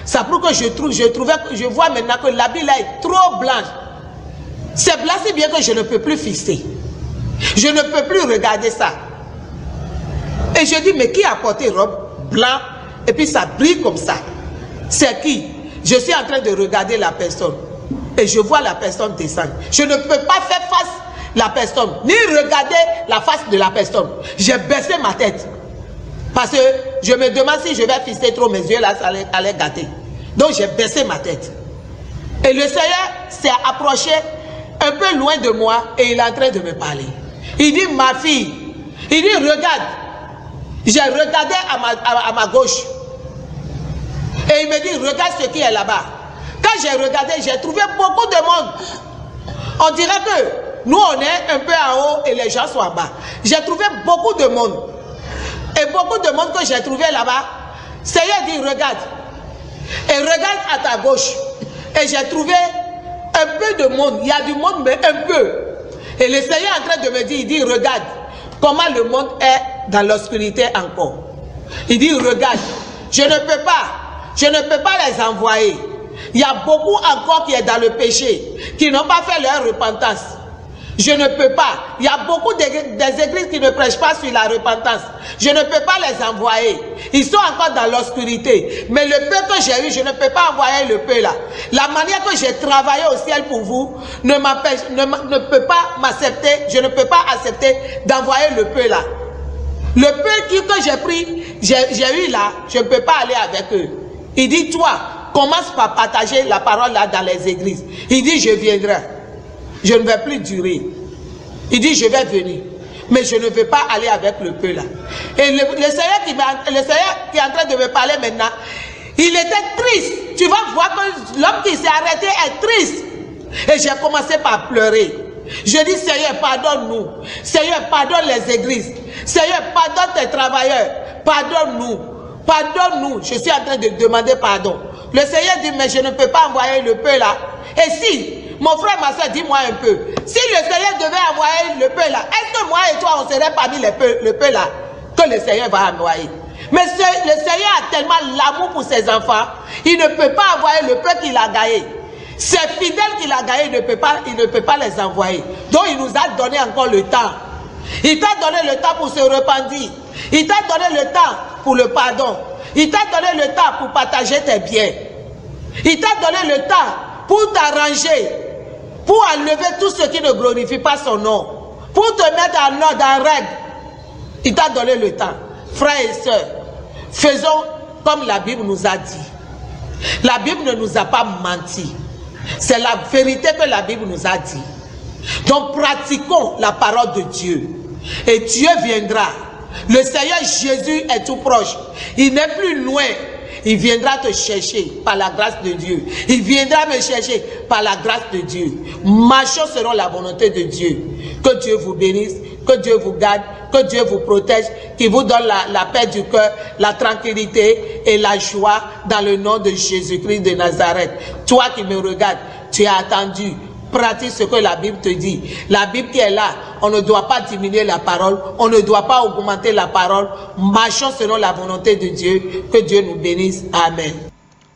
ça prouve que je trouve, je trouvais, je vois maintenant que l'habit là est trop blanche. C'est blanc si bien que je ne peux plus fixer. Je ne peux plus regarder ça. Et je dis, mais qui a porté robe blanc et puis ça brille comme ça? C'est qui? Je suis en train de regarder la personne et je vois la personne descendre. Je ne peux pas faire face la personne, ni regarder la face de la personne. J'ai baissé ma tête. Parce que je me demande si je vais fixer trop mes yeux là, ça allait, gâter. Donc j'ai baissé ma tête. Et le Seigneur s'est approché un peu loin de moi et il est en train de me parler. Il dit, ma fille, il dit, regarde, j'ai regardé à ma, à, ma, gauche. Et il me dit, regarde ce qui est là-bas. Quand j'ai regardé, j'ai trouvé beaucoup de monde. On dirait que nous, on est un peu en haut et les gens sont en bas. J'ai trouvé beaucoup de monde. Et beaucoup de monde que j'ai trouvé là-bas, Seigneur dit, regarde. Et regarde à ta gauche. Et j'ai trouvé un peu de monde. Il y a du monde, mais un peu. Et le Seigneur est en train de me dire, il dit, regarde comment le monde est dans l'obscurité encore. Il dit, regarde, je ne peux pas, je ne peux pas les envoyer. Il y a beaucoup encore qui est dans le péché, qui n'ont pas fait leur repentance. Je ne peux pas. Il y a beaucoup des églises qui ne prêchent pas sur la repentance. Je ne peux pas les envoyer. Ils sont encore dans l'obscurité. Mais le peu que j'ai eu, je ne peux pas envoyer le peu là. La manière que j'ai travaillé au ciel pour vous ne, ne, peut pas m'accepter. Je ne peux pas accepter d'envoyer le peu là. Le peu que j'ai pris, j'ai eu là, je ne peux pas aller avec eux. Il dit, toi, commence par partager la parole là dans les églises. Il dit, je viendrai. Je ne vais plus durer. Il dit, je vais venir. Mais je ne veux pas aller avec le peu là. Et le, Seigneur, qui le Seigneur qui est en train de me parler maintenant, il était triste. Tu vas voir que l'homme qui s'est arrêté est triste. Et j'ai commencé par pleurer. Je dis, Seigneur, pardonne-nous. Seigneur, pardonne les églises. Seigneur, pardonne tes travailleurs. Pardonne-nous. Pardonne-nous. Je suis en train de demander pardon. Le Seigneur dit, mais je ne peux pas envoyer le peu là. Et si, mon frère, ma soeur, dis-moi un peu. Si le Seigneur devait envoyer le peu là, est-ce que moi et toi, on serait parmi le peu là que le Seigneur va envoyer? Mais le Seigneur a tellement l'amour pour ses enfants, il ne peut pas envoyer le peu qu'il a gagné. Ces fidèles qu'il a gagnés, il ne, peut pas, il ne peut pas les envoyer. Donc il nous a donné encore le temps. Il t'a donné le temps pour se repentir. Il t'a donné le temps pour le pardon. Il t'a donné le temps pour partager tes biens. Il t'a donné le temps pour t'arranger, pour enlever tout ce qui ne glorifie pas son nom, pour te mettre en ordre, en règle. Il t'a donné le temps. Frères et sœurs, faisons comme la Bible nous a dit. La Bible ne nous a pas menti. C'est la vérité que la Bible nous a dit. Donc pratiquons la parole de Dieu. Et Dieu viendra. Le Seigneur Jésus est tout proche. Il n'est plus loin. Il viendra te chercher par la grâce de Dieu. Il viendra me chercher par la grâce de Dieu. Marchons selon la volonté de Dieu. Que Dieu vous bénisse, que Dieu vous garde, que Dieu vous protège, qu'il vous donne la, la paix du cœur, la tranquillité et la joie dans le nom de Jésus-Christ de Nazareth. Toi qui me regardes, tu as attendu pratique ce que la Bible te dit. La Bible qui est là, on ne doit pas diminuer la parole, on ne doit pas augmenter la parole. Marchons selon la volonté de Dieu. Que Dieu nous bénisse. Amen.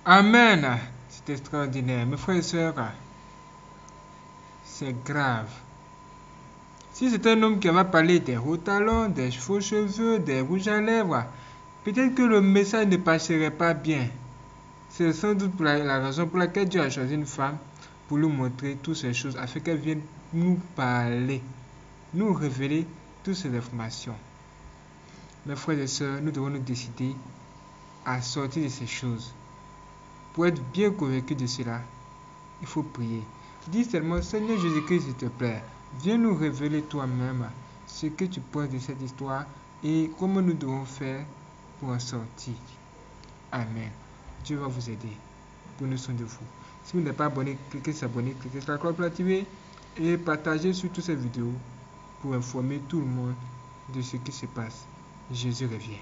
Amen. C'est extraordinaire. Mes frères et sœurs, c'est grave. Si c'est un homme qui va parler des hauts talons, des faux cheveux, des rouges à lèvres, peut-être que le message ne passerait pas bien. C'est sans doute la, la raison pour laquelle Dieu a choisi une femme pour nous montrer toutes ces choses afin qu'elle vienne nous parler, nous révéler toutes ces informations. Mes frères et sœurs, nous devons nous décider à sortir de ces choses. Pour être bien convaincu de cela, il faut prier. Dis seulement, Seigneur Jésus-Christ, s'il te plaît, viens nous révéler toi-même ce que tu penses de cette histoire et comment nous devons faire pour en sortir. Amen. Dieu va vous aider. Prenez soin de vous. Si vous n'êtes pas abonné, cliquez sur abonner, cliquez sur la cloche pour l'activer et partagez surtout cette vidéo pour informer tout le monde de ce qui se passe. Jésus revient.